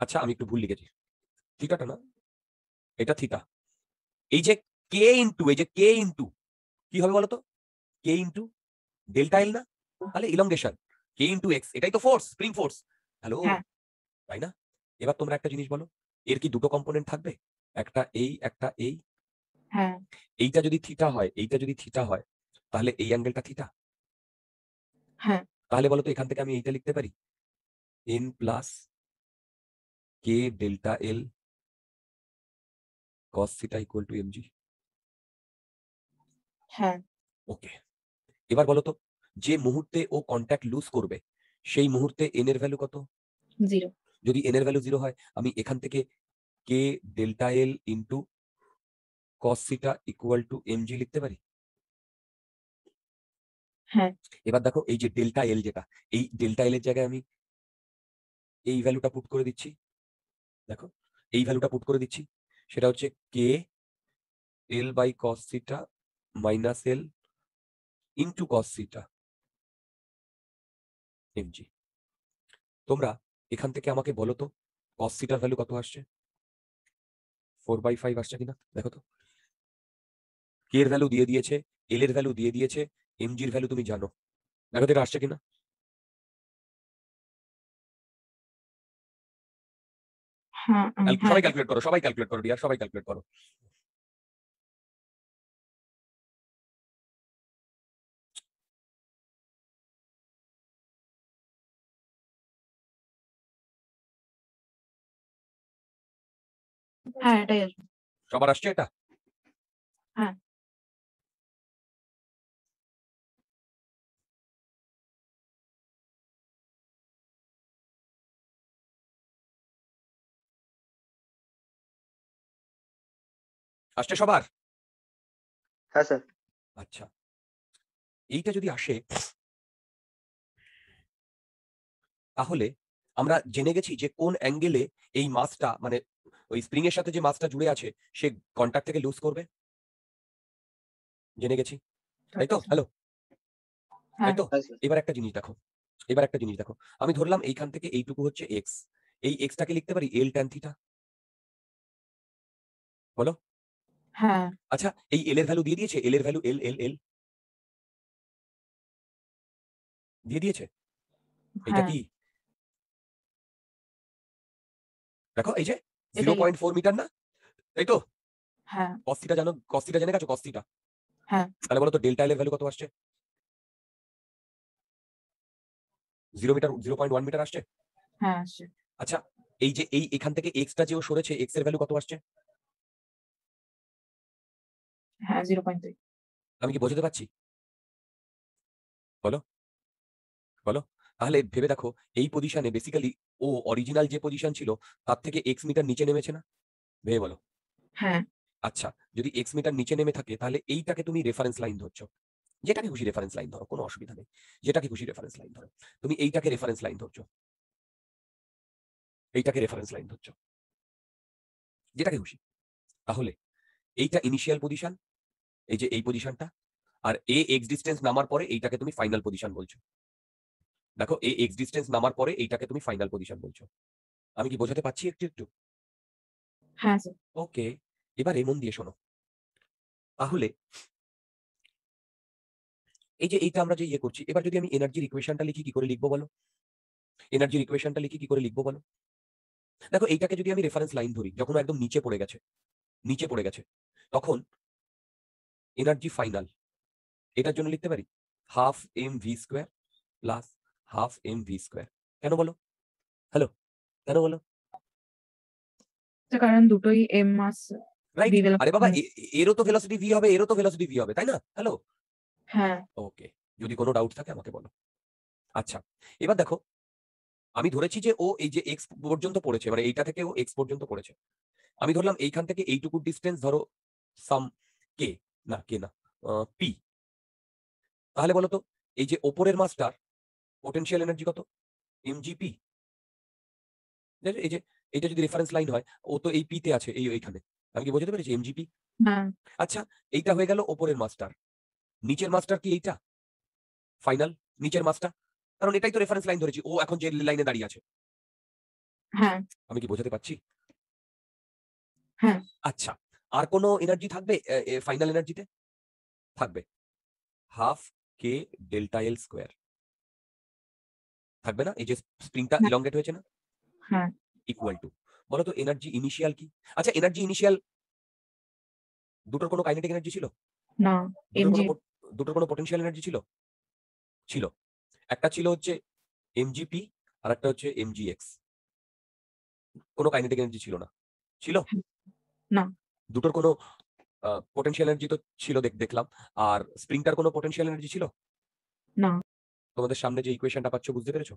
আচ্ছা আমি একটু ভুল লিখেছি। থিটাটা না? এটা থিটা এই যে কে ইন্টু এই যে কে ইন্টু কি হবে বলতো কে ইন্টু ডেল্টা এল না? তাহলে ইলংগেশন কে ইন্টু এক্স এটাই তো ফোর্স স্প্রিং ফোর্স হ্যালো হ্যাঁ। তাই না? এবার তোমরা একটা জিনিস বলো। এর কি দুটো কম্পোনেন্ট থাকবে? একটা এই একটা এই হ্যাঁ। এইটা যদি থিটা হয় এইটা যদি থিটা হয় তাহলে এই অ্যাঙ্গেলটা থিটা? হ্যাঁ। তাহলে বলো তো এখান থেকে আমি এইটা লিখতে পারি? N plus K delta L cos theta equal to mg হ্যাঁ। ওকে এবার বলো তো যে মুহূর্তে ও কন্ট্যাক্ট লুজ করবে সেই মুহূর্তে এন এর ভ্যালু কত? জিরো যদি এন এর ভ্যালু জিরো হয় আমি এখান থেকে K delta L into cos theta equal to mg লিখতে পারি? হ্যাঁ। এবার দেখো এই যে ডেল্টা এল যেটা এই ডেল্টা এল এর জায়গায় আমি এই ভ্যালুটা পুট করে দিচ্ছি। দেখো এই ভ্যালুটা পুট করে দিচ্ছি। সেটা হচ্ছে K L by cos theta minus L into cos theta M G তোমরা এখান থেকে আমাকে বলো তো কস থিটার ভ্যালু কত আসছে? ফোর বাই ফাইভ আসছে কিনা? দেখো তো। কে এর ভ্যালু দিয়ে দিয়েছে এল এর ভ্যালু দিয়ে দিয়েছে এমজির ভ্যালু তুমি জানো। দেখো এটা আসছে কিনা? হ্যাঁ হ্যাঁ। সবাই ক্যালকুলেট করো সবাই ক্যালকুলেট করো ডিয়ার সবাই ক্যালকুলেট করো। হ্যাঁ এটাই সবার আসছে এটা? আসছে সবার? হ্যাঁ স্যার। আচ্ছা। এইটা যদি আসে তাহলে আমরা জেনে গেছি যে কোন অ্যাঙ্গেলে এই মাছটা মানে ওই স্প্রিং এর সাথে যে মাছটা জুড়ে আছে সে কন্ট্যাক্ট থেকে লুজ করবে? জেনে গেছি? তাই তো? হ্যালো? হ্যাঁ। তাই তো? হ্যাঁ এবার একটা জিনিস দেখো। এবার একটা জিনিস দেখো। আমি ধরলাম এইখান থেকে এইটুকু হচ্ছে এক্স এই এক্সটাকে লিখতে পারি এল ট্যান থিটা বলো। হ্যাঁ। আচ্ছা এই এল এর ভ্যালু দিয়ে দিয়েছে? এল এর ভ্যালু এল এল এল দিয়ে দিয়েছে? এটা হ্যাঁ। কি? দেখো এই যে জিরো। পয়েন্ট ফোর মিটার না? তাই তো? হ্যাঁ। কস্তিটা জানো? কস্তিটা জেনে গেছো? কস্তিটা হ্যাঁ। তাহলে বলো তো ডেল্টা এল এর ভ্যালু কত আসছে? Zero meter zero point one meter আসছে? হ্যাঁ আসছে। আচ্ছা এই যে এই এখান থেকে এক্সটা যে ও সরেছে এক্সের ভ্যালু কত আসছে? হ্যাঁ জিরো পয়েন্ট থ্রি আমি কি বোঝাতে পারছি? বলো। বলো। তাহলে ভেবে দেখো এই পজিশনে বেসিক্যালি ও অরিজিনাল যে পজিশন ছিল তার থেকে এক্স মিটার নিচে নেমেছে না? ভেবে বলো। হ্যাঁ। আচ্ছা যদি এক্স মিটার নিচে নেমে থাকে তাহলে এইটাকে তুমি রেফারেন্স লাইন ধরছো। যেটাকে খুশি রেফারেন্স লাইন ধরো কোনো অসুবিধা নেই। যেটাকে খুশি রেফারেন্স লাইন ধরো। তুমি এইটাকে রেফারেন্স লাইন ধরছো। এইটাকে রেফারেন্স লাইন ধরছো। যেটাকে খুশি। তাহলে এইটা ইনিশিয়াল পজিশন এই যে এই পজিশনটা আর এ এক্স ডিস্টেন্স নামার পরে এইটাকে তুমি ফাইনাল পজিশন বলছো। দেখো এ এক্স ডিস্টেন্স নামার পরে এইটাকে তুমি ফাইনাল পজিশন বলছো। আমি কি বোঝাতে পারছি একটু একটু? হ্যাঁ স্যার ওকে এবার মন দিয়ে শোনো। তাহলে এই যে এইটা আমরা যে ইয়ে করছি এবার যদি আমি এনার্জির ইকুয়েশনটা লিখি কি করে লিখব বলো? এনার্জির ইকুয়েশনটা লিখি কি করে লিখব বলো? দেখো এইটাকে যদি আমি রেফারেন্স লাইন ধরি যখন একদম নিচে পড়ে গেছে নিচে পড়ে গেছে তখন এনার্জি ফাইনাল এটার জন্য লিখতে পারি half M V square plus half M V square কেন বলো? হ্যালো কেন বলো? কারণ দুটোই এম মাস রাইট আরে বাবা এরও তো ভেলোসিটি ভি হবে এরও তো ভেলোসিটি ভি হবে তাই না? হ্যালো হ্যাঁ। ওকে যদি কোনো ডাউট থাকে আমাকে বলো। আচ্ছা এবার দেখো আমি ধরেছি যে ও এই যে এক্স পর্যন্ত পড়েছে মানে এইটা থেকে ও এক্স পর্যন্ত পড়েছে। আমি ধরলাম এইখান থেকে এইটুকু ডিস্টেন্স ধরো সাম কে না কে না পি তাহলে বলতো এই যে ওপরের মাসটার পোটেনশিয়াল এনার্জি কত? এমজিপি এই যে এটা যদি রেফারেন্স লাইন হয় ও তো এই পিতে আছে এই এইখানে আমি কি বোঝাতে পেরেছি? এমজিপি হ্যাঁ। আচ্ছা এইটা হয়ে গেল ওপরের মাস্টার। নিচের মাস্টার কি এইটা? ফাইনাল নিচের মাস্টার কারণ এটাই তো রেফারেন্স লাইন ধরেছি ও এখন যে লাইনে দাঁড়িয়ে আছে। হ্যাঁ। আমি কি বোঝাতে পারছি? হ্যাঁ। আচ্ছা আর কোনো এনার্জি থাকবে? ফাইনাল এনার্জিতে থাকবে। Half K delta L square থাকবে না? এই যে স্প্রিংটা হ্যাঁ। ইলংগেট হয়েছে না? হ্যাঁ। ইকুয়াল টু বলো তো এনার্জি ইনিশিয়াল কি? আচ্ছা এনার্জি ইনিশিয়াল দুটোর কোনো কাইনেটিক এনার্জি ছিল? না দুটোর এমজি কোনো পো- দুটোর কোনো পোটেনশিয়াল এনার্জি ছিল? ছিল। একটা ছিল হচ্ছে এমজিপি আর একটা হচ্ছে এমজিএক্স কোনো কাইনেটিক এনার্জি ছিল না। ছিল? না। দুটোর কোনো পোটেনশিয়াল এনার্জি তো ছিল দেখ- দেখলাম। আর স্প্রিংটার কোনো পোটেনশিয়াল এনার্জি ছিল? না। তোমাদের সামনে যে ইকুয়েশনটা পাচ্ছ বুঝতে পেরেছ?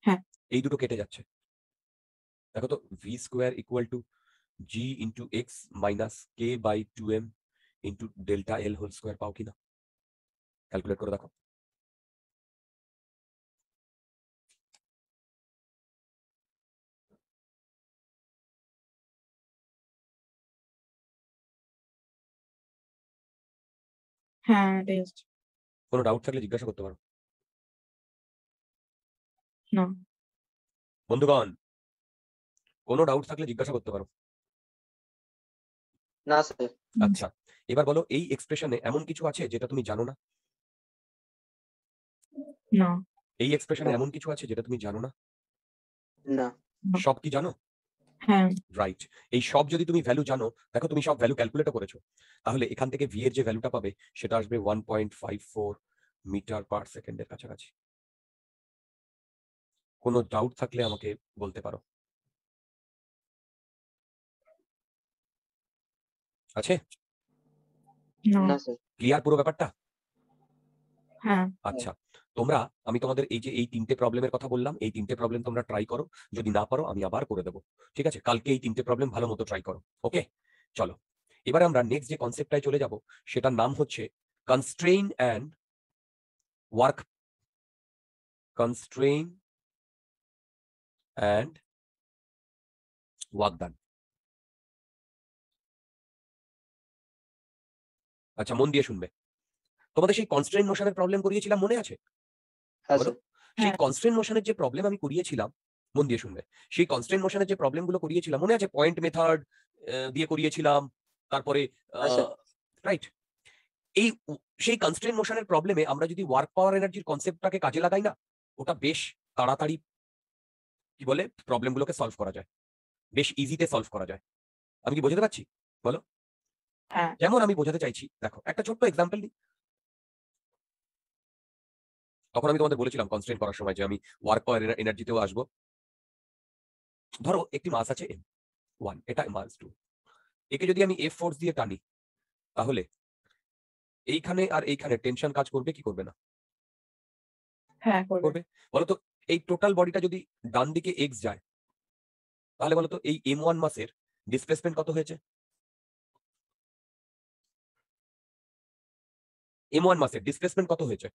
হ্যাঁ। এই দুটো কেটে যাচ্ছে। দেখো তো V square equal to G into X minus K by two M into delta L whole square পাও কিনা? ক্যালকুলেট করে দেখো। হ্যাঁ কোনো ডাউট থাকলে জিজ্ঞাসা করতে পারো। না বন্ধুগণ কোনো ডাউট থাকলে জিজ্ঞাসা করতে পারো। না স্যার আচ্ছা এবার বলো এই এক্সপ্রেশনে এমন কিছু আছে যেটা তুমি জানো না? না এই এক্সপ্রেশনে এমন কিছু আছে যেটা তুমি জানো না? না। সব কি জানো? রাইট এই সব যদি তুমি ভ্যালু জানো দেখো তুমি সব ভ্যালু ক্যালকুলেট করেছ। তাহলে এখান থেকে ভি এর যে ভ্যালুটা পাবে সেটা আসবে one point five four meter per সেকেন্ডের কাছাকাছি। কোনো ডাউট থাকলে আমাকে বলতে পারো। আছে? না। না স্যার ক্লিয়ার পুরো ব্যাপারটা? হ্যাঁ। আচ্ছা। তোমরা, আমি তোমাদের এই যে এই তিনটে প্রবলেমের কথা বললাম, এই তিনটে প্রবলেম তোমরা ট্রাই করো। যদি না পারো, আমি আবার করে দেবো। ঠিক আছে? কালকে এই তিনটে প্রবলেম ভালো মতো ট্রাই করো। ওকে চলো। এবার আমরা নেক্সট যে কনসেপ্টটায় চলে যাব, সেটার নাম হচ্ছে constraint and work constraint and work done আচ্ছা মন দিয়ে শুনবে। তোমাদের সেই কনস্ট্রেইন মোশনের প্রবলেম করিয়েছিলাম, মনে আছে? সেই হ্যাঁ। কনস্ট্রেন্ট মোশনের যে প্রবলেম আমি করিয়েছিলাম মন দিয়ে শুনবে সেই কনস্ট্রেন্ট মোশনের যে প্রবলেমগুলো করিয়েছিলাম মনে আছে পয়েন্ট মেথড দিয়ে করিয়েছিলাম তারপরে আচ্ছা। রাইট এই সেই কনস্ট্রেন্ট মোশনের প্রবলেমে আমরা যদি ওয়ার্ক পাওয়ার এনার্জির কনসেপ্টটাকে কাজে লাগাই না ওটা বেশ তাড়াতাড়ি কি বলে প্রবলেম গুলোকে সলভ করা যায় বেশ ইজিতে সলভ করা যায়। আমি কি বোঝাতে পারছি? বলো। যেমন আমি বোঝাতে চাইছি দেখো একটা ছোট্ট এক্সাম্পল দিই। তখন আমি তোমাদের বলেছিলাম কনস্ট্রেন্ট করার সময় যে আমি ওয়ার্ক পাওয়ার এনার্জিতেও আসব। ধরো একটি মাস আছে এম ওয়ান এটা মাস টু একে যদি আমি এফ ফোর্স দিয়ে টানি তাহলে এইখানে আর এইখানে টেনশন কাজ করবে কি করবে না? হ্যাঁ করবে। বলতো এই টোটাল বডিটা যদি ডান দিকে এক্স যায় তাহলে বলতো এই এম ওয়ান মাসের ডিসপ্লেসমেন্ট কত হয়েছে? এম ওয়ান মাসের ডিসপ্লেসমেন্ট কত হয়েছে?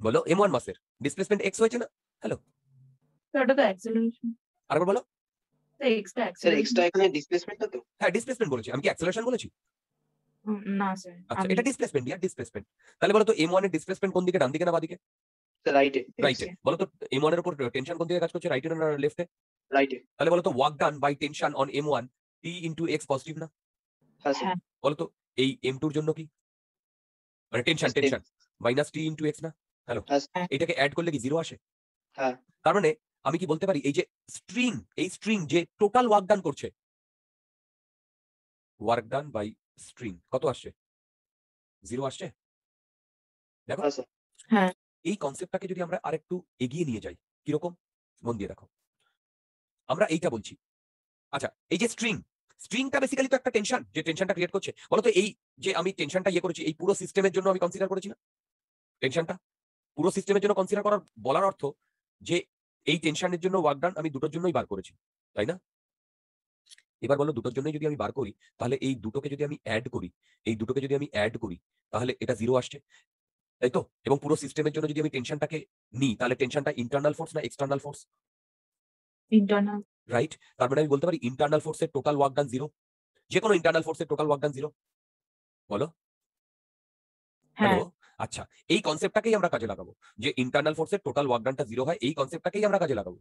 বলো এম ওয়ান মাসের। ডিসপ্লেসমেন্ট এক্স হয়েছে না? আরেকবার বলো। তো হ্যাঁ ডিসপ্লেসমেন্ট বলেছি। আমি কি অ্যাক্সেলারেশন বলেছি? না স্যার আচ্ছা এটা ডিসপ্লেসমেন্ট ইয়ার ডিসপ্লেসমেন্ট তাহলে বলো তো এম ওয়ানের ডিসপ্লেসমেন্ট কোন দিকে ডান দিকে না বাদিকে স্যার রাইটে রাইটে বলো তো এম ওয়ানের উপর টেনশন কোন দিকে কাজ করছে রাইটে না লেফটে রাইটে তাহলে বলো তো work done by tension on M one T into X positive না? হ্যাঁ হ্যাঁ। বলো তো এই এম টুর জন্য কি? মানে tension tension minus T into X না? হ্যালো হ্যাঁ, হ্যাঁ। এটাকে অ্যাড করলে কি জিরো আসে? হ্যাঁ। তার মানে আমি কি বলতে পারি এই যে স্ট্রিং এই স্ট্রিং যে টোটাল ওয়ার্ক ডান করছে ওয়ার্ক ডান বাই স্ট্রিং কত আসছে? জিরো আসছে? দেখো। হ্যাঁ হ্যাঁ। এই কনসেপ্টটাকে যদি আমরা আরেকটু এগিয়ে নিয়ে যাই কীরকম? মন দিয়ে দেখো। আমরা এইটা বলছি। আচ্ছা এই যে স্ট্রিং স্ট্রিংটা বেসিক্যালি তো একটা টেনশন যে টেনশনটা ক্রিয়েট করছে। বলতো এই যে আমি টেনশনটা ইয়ে করেছি এই পুরো সিস্টেমের জন্য আমি কনসিডার করেছি না? টেনশনটা পুরো সিস্টেমের জন্য কনসিডার করার বলার অর্থ যে এই টেনশনের জন্য ওয়ার্ক ডান আমি দুটোর জন্যই বার করেছি তাই না? এবার বলো দুটোর জন্যই যদি আমি বার করি তাহলে এই দুটোকে যদি আমি অ্যাড করি এই দুটোকে যদি আমি অ্যাড করি তাহলে এটা জিরো আসছে তাই তো? এবং পুরো সিস্টেমের জন্য যদি আমি টেনশনটাকে নিই তাহলে টেনশনটা ইন্টারনাল ফোর্স না এক্সটার্নাল ফোর্স ইন্টারনাল রাইট তার মানে আমি বলতে পারি ইন্টারনাল ফোর্সের টোটাল ওয়ার্ক ডান জিরো যে কোনো ইন্টারনাল ফোর্সের টোটাল ওয়ার্ক ডান জিরো বলো? হ্যাঁ। হ্যালো আচ্ছা এই কনসেপ্টটাকেই আমরা কাজে লাগাবো। যে ইন্টারনাল ফোর্সের টোটাল ওয়ার্ক ডানটা জিরো হয়, এই কনসেপ্টটাকেই আমরা কাজে লাগাবো।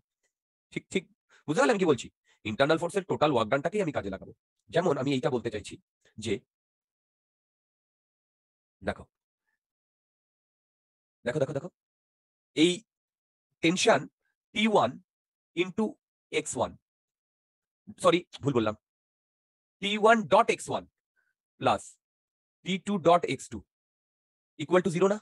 ঠিক ঠিক, বুঝতে পারলাম কি বলছি? ইন্টারনাল ফোর্সের টোটাল ওয়ার্ক ডানটাকেই আমি কাজে লাগাবো। যেমন আমি এইটা বলতে চাইছি যে, দেখো দেখো দেখো দেখো, এই tension T one into X one sorry ভুল বললাম T one dot X one plus T two dot X two equal to zero না?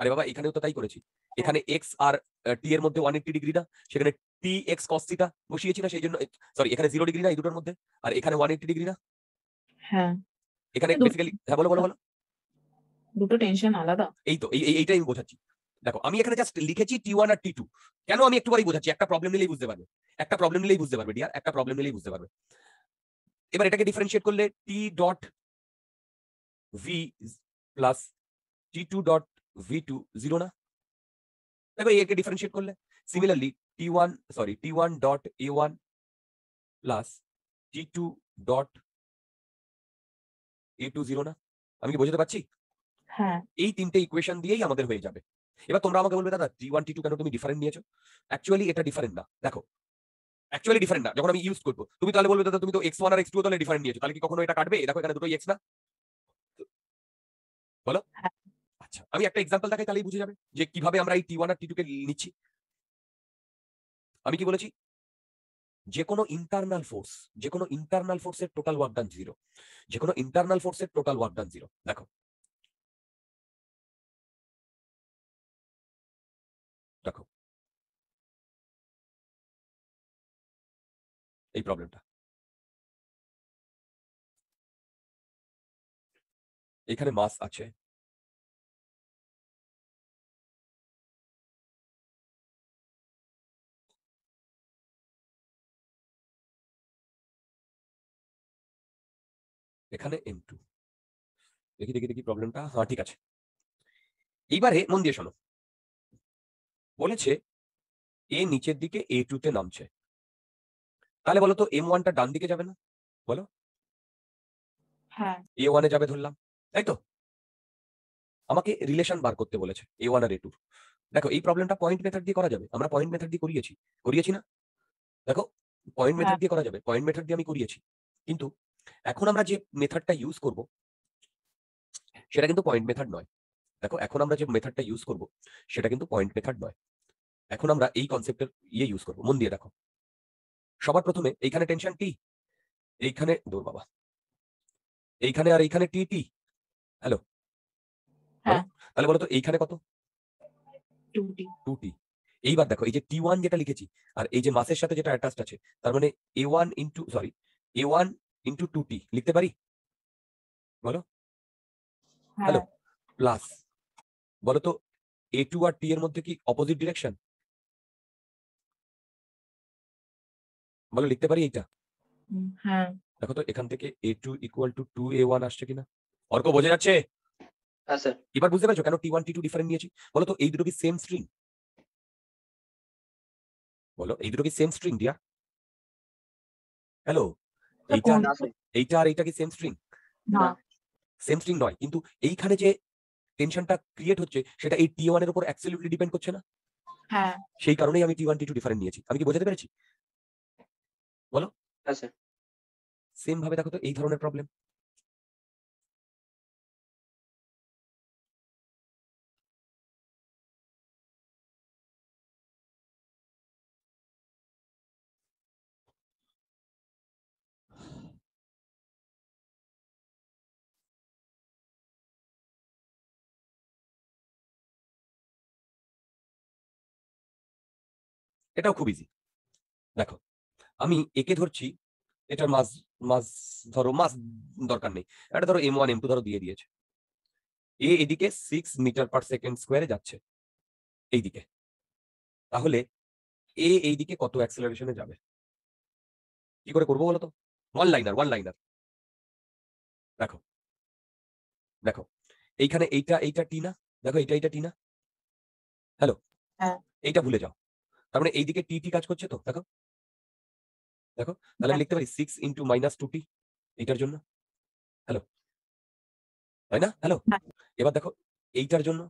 আরে বাবা এখানেও তো তাই করেছি। এখানে এক্স আর টি এর মধ্যে ওয়ান এইটি ডিগ্রি না সেখানে টি এক্স কস্তিটা বসিয়েছি না সেই জন্য সরি এখানে জিরো ডিগ্রি না এই দুটোর মধ্যে আর এখানে ওয়ান এইটি ডিগ্রি না। হ্যাঁ। এখানে বেসিক্যালি হ্যাঁ বলো বলো বলো। দুটো টেনশন আলাদা। এই তো এই এই- এইটাই আমি বোঝাচ্ছি। দেখো আমি এখানে জাস্ট লিখেছি টি ওয়ান আর টি টু কেন আমি একটুবারই বোঝাচ্ছি? একটা প্রবলেম নিলেই বুঝতে পারবে। একটা প্রবলেম নিলেই বুঝতে পারবে ডিয়ার একটা প্রবলেম নিলেই বুঝতে পারবে। এবার এটাকে ডিফারেন্সিয়েট করলে T dot V plus T two dot V two zero না? দেখো একে ডিফারেন্সিয়েট করলে similarly T one sorry T one dot A one plus T two dot A two zero না? আমি কি বোঝাতে পারছি? হ্যাঁ। এই তিনটে ইকুয়েশন দিয়েই আমাদের হয়ে যাবে। এবার তোমরা আমাকে বলবে দাদা টি ওয়ান টি টু কেন তুমি ডিফারেন্ট নিয়েছো? অ্যাকচুয়ালি এটা ডিফারেন্ট না। দেখো অ্যাকচুয়ালি ডিফারেন্ট না। যখন আমি ইউজ করব তুমি তাহলে বলবে দাদা তুমি তো এক্স ওয়ান আর এক্স টু তাহলে ডিফারেন্ট নিয়েছো। তাহলে কি কখনো এটা কাটবে? দেখো এখানে দুটোই এক্স না? বলো। হ্যাঁ। আচ্ছা আমি একটা এক্সাম্পল দেখাই, তাহলেই বুঝে যাবে যে কীভাবে আমরা এই টি ওয়ান আর টি টু কে নিচ্ছি। আমি কি বলেছি? যে কোনো ইন্টারনাল ফোর্স যে কোনো ইন্টারনাল ফোর্সের টোটাল ওয়ার্ক ডান জিরো যে কোনো ইন্টারনাল ফোর্সের টোটাল ওয়ার্ক ডান জিরো দেখো। দেখো। এই প্রবলেমটা এখানে মাস আছে এখানে এম টু দেখি দেখি দেখি প্রবলেমটা হ্যাঁ ঠিক আছে। এইবারে মন দিয়ে শোনো। বলেছে এ নিচের দিকে এ টু তে নামছে। তাহলে বলো তো এম ওয়ানটা ডান দিকে যাবে না? হ্যাঁ। এ ওয়ানে যাবে ধরলাম। তাই তো? আমাকে রিলেশন বার করতে বলেছে এ ওয়ান আর এ টুর দেখো এই প্রবলেমটা পয়েন্ট মেথড দিয়ে করা যাবে। আমরা পয়েন্ট মেথড দিয়ে করিয়েছি। করিয়েছি না? দেখো পয়েন্ট মেথড হ্যাঁ। দিয়ে করা যাবে। পয়েন্ট মেথড দিয়ে আমি করিয়েছি। কিন্তু এখন আমরা যে মেথডটা ইউজ করব সেটা কিন্তু পয়েন্ট মেথড নয়। দেখো এখন আমরা যে মেথডটা ইউজ করব সেটা কিন্তু পয়েন্ট মেথড নয়। এখন আমরা এই কনসেপ্টের ইয়ে ইউজ করব মন দিয়ে দেখো। সবার প্রথমে এইখানে টেনশন টি এইখানে দূর বাবা। এইখানে আর এইখানে টি টি হ্যালো হ্যাঁ। তাহলে বলো তো এইখানে কত? টু টি টু টি এইবার দেখো এই যে টি ওয়ান যেটা লিখেছি আর এই যে মাসের সাথে যেটা অ্যাটাচড আছে তার মানে A one into sorry A one into two T লিখতে পারি? বলো। হ্যালো হ্যাঁ। প্লাস বলো তো এ টু আর টি এর মধ্যে কি অপোজিট ডিরেকশন বলো লিখতে পারি এইটা? হ্যাঁ। দেখো তো এখান থেকে A two equal to two A one আসছে কিনা? অর্ক বোঝা যাচ্ছে? হ্যাঁ স্যার এবার বুঝতে পারছ কেন T one T two different নিয়েছি? বলো তো এই দুটো কি সেম স্ট্রিং বলো এই দুটো কি সেম স্ট্রিং দিয়া হ্যালো। এইটা এইটা আর এইটা কি সেম স্ট্রিং না সেম স্ট্রিং নয়। কিন্তু এইখানে যে টেনশনটা ক্রিয়েট হচ্ছে সেটা এই টি ওয়ানের উপর অ্যাবসলিউটলি ডিপেন্ড করছে না? হ্যাঁ। সেই কারণেই আমি T one T two different নিয়েছি। আমি কি বোঝাতে পেরেছি? বলো। আচ্ছা সেম ভাবে দেখো তো এই ধরনের প্রবলেম এটাও খুব ইজি দেখো আমি একে ধরছি এটার মাস মাস ধরো মাস দরকার নেই। এটা ধরো এম ওয়ান এম টু ধরো দিয়ে দিয়েছে। এ এদিকে সিক্স মিটার পার সেকেন্ড স্কোয়ারে যাচ্ছে এইদিকে। তাহলে এ এইদিকে কত অ্যাক্সেলারেশনে যাবে? কি করে করব বলো তো? ওয়ান লাইনার ওয়ান লাইনার দেখো দেখো এইখানে এইটা এইটা টি না দেখো এইটা এইটা টি না হ্যালো হ্যাঁ। এইটা ভুলে যাও। তার মানে এইদিকে টি টি কাজ করছে তো দেখো। দেখো তাহলে আমি। লিখতে পারি six into minus two T এইটার জন্য। হ্যালো তাই না? হ্যালো হ্যাঁ। এবার দেখো এইটার জন্য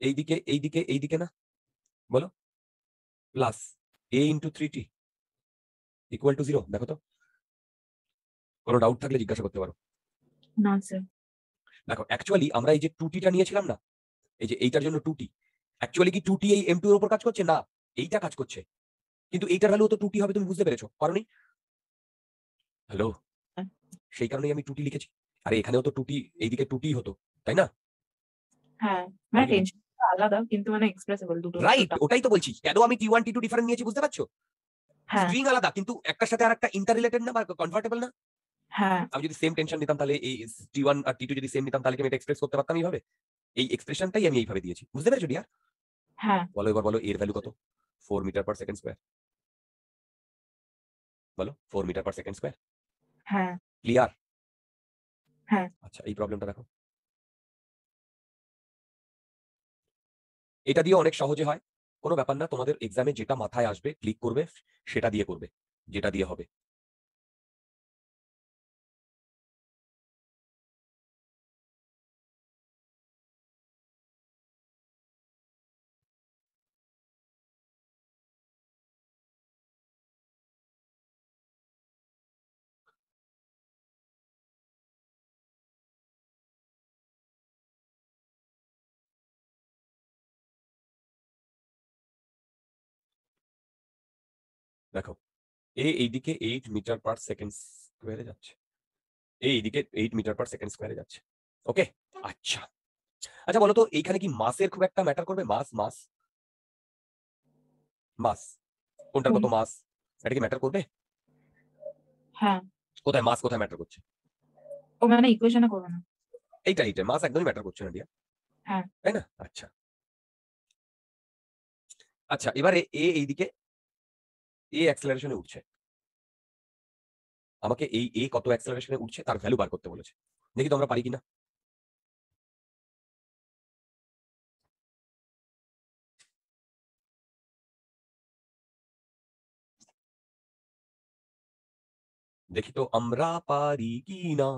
এইদিকে এইদিকে এইদিকে না বলো? Plus A into three T equal to zero দেখো তো। কোনো ডাউট থাকলে জিজ্ঞাসা করতে পারো। না স্যার দেখো অ্যাকচুয়ালি আমরা এই যে টু টিটা নিয়েছিলাম না এই যে এইটার জন্য টু টি অ্যাকচুয়ালি কি টু টি এই এম টু এর উপর কাজ করছে? না। এইটা কাজ করছে। কিন্তু এইটার ভ্যালু তো টু টি হবে তুমি বুঝতে পেরেছ। কারণই হ্যালো হ্যাঁ। সেই কারণেই আমি টুটি লিখেছি। আর এখানেও তো টু টি এইদিকে টুটি হতো তাই না? হ্যাঁ মানে আমি- টেনশন আলাদা কিন্তু মানে এক্সপ্রেসিবল দুটো রাইট ওটাই তো বলছি। কেন আমি T one T two different নিয়েছি বুঝতে পারছ? হ্যাঁ। স্ট্রিং আলাদা কিন্তু একটার সাথে না বা কনভার্টেবল না? হ্যাঁ। আমি যদি সেম টেনশন নিতাম তাহলে এই টি ওয়ান আর টি টু যদি সেম নিতাম তাহলে কি আমি এটা এক্সপ্রেস করতে পারতাম এইভাবে? এই এক্সপ্রেশনটাই আমি এইভাবে দিয়েছি। বুঝতে পেরেছ ডিয়ার হ্যাঁ। বলো এবার বলো এর ভ্যালু কত? Four meter per second square বলো four meter per second square হ্যাঁ। ক্লিয়ার হ্যাঁ। আচ্ছা এই প্রবলেমটা দেখো। এটা দিয়ে অনেক সহজে হয়। কোনো ব্যাপার না তোমাদের এক্সামে যেটা মাথায় আসবে ক্লিক করবে সেটা দিয়ে করবে যেটা দিয়ে হবে। দেখো এ এইদিকে এইট মিটার পার সেকেন্ড স্কোয়ারে যাচ্ছে। এ এইদিকে এইট মিটার পার সেকেন্ড স্কোয়ারে যাচ্ছে। ওকে আচ্ছা। আচ্ছা বলো তো এইখানে কি মাসের খুব একটা ম্যাটার করবে? মাস মাস? মাস। কোনটার কত মাস? এটা কি ম্যাটার করবে? হ্যাঁ। কোথায় মাস কোথায় ম্যাটার করছে? ও মানে ইকুয়েশনে করবে না। এইটা এইটা মাস একদমই ম্যাটার করছে না ডিয়া হ্যাঁ। তাই না? আচ্ছা। আচ্ছা এবারে এ এইদিকে এ অ্যাক্সেলারেশনে উঠছে। আমাকে এই, এ কত অ্যাক্সেলারেশনে উঠছে তার ভ্যালু বার করতে বলেছে। দেখি তো আমরা পারি কিনা? দেখি তো আমরা পারি কি না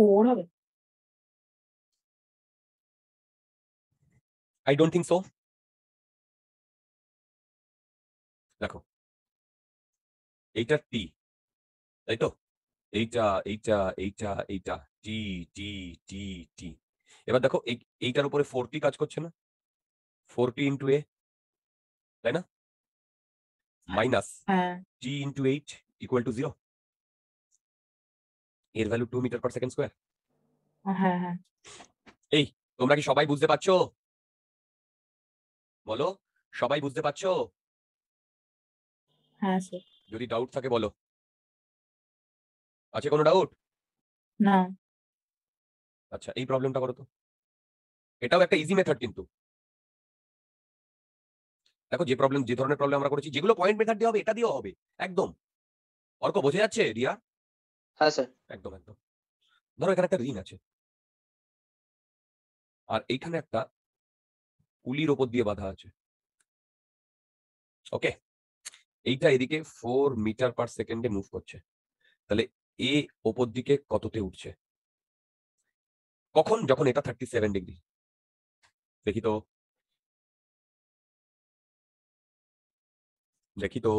ফোর হবে? আই ডোন্ট থিঙ্ক সো দেখো। এইটা টি তাই তো? এইটা এইটা এইটা এইটা টি টি টি টি এবার দেখো এই- এইটার উপরে ফোর টি কাজ করছে না? ফোর টি ইন্টু এ তাই না? Minus T into eight equal to zero এর value two meter per second square হ্যাঁ হ্যাঁ তোমরা কি সবাই বুঝতে পারছ? বলো সবাই বুঝতে পারছ? হ্যাঁ স্যার যদি ডাউট থাকে বলো। আছে কোনো ডাউট না। আচ্ছা এই প্রবলেমটা করো তো। এটাও একটা ইজি মেথড কিন্তু। দেখো যে প্রবলেম যে ধরনের প্রবলেম আমরা করেছি যেগুলো পয়েন্ট মেথড দিয়ে হবে এটা দিয়েও হবে। একদম। অর্ক বোঝা যাচ্ছে রিয়া? হ্যাঁ স্যার একদম একদম। ধরো এখানে একটা রিং আছে। আর এইখানে একটা পুলির ওপর দিয়ে বাঁধা আছে। ওকে? এইটা এদিকে ফোর মিটার পার সেকেন্ডে মুভ করছে। তাহলে এ ওপর দিকে কততে উঠছে? কখন? যখন এটা থার্টি সেভেন ডিগ্রি দেখি তো। দেখি তো।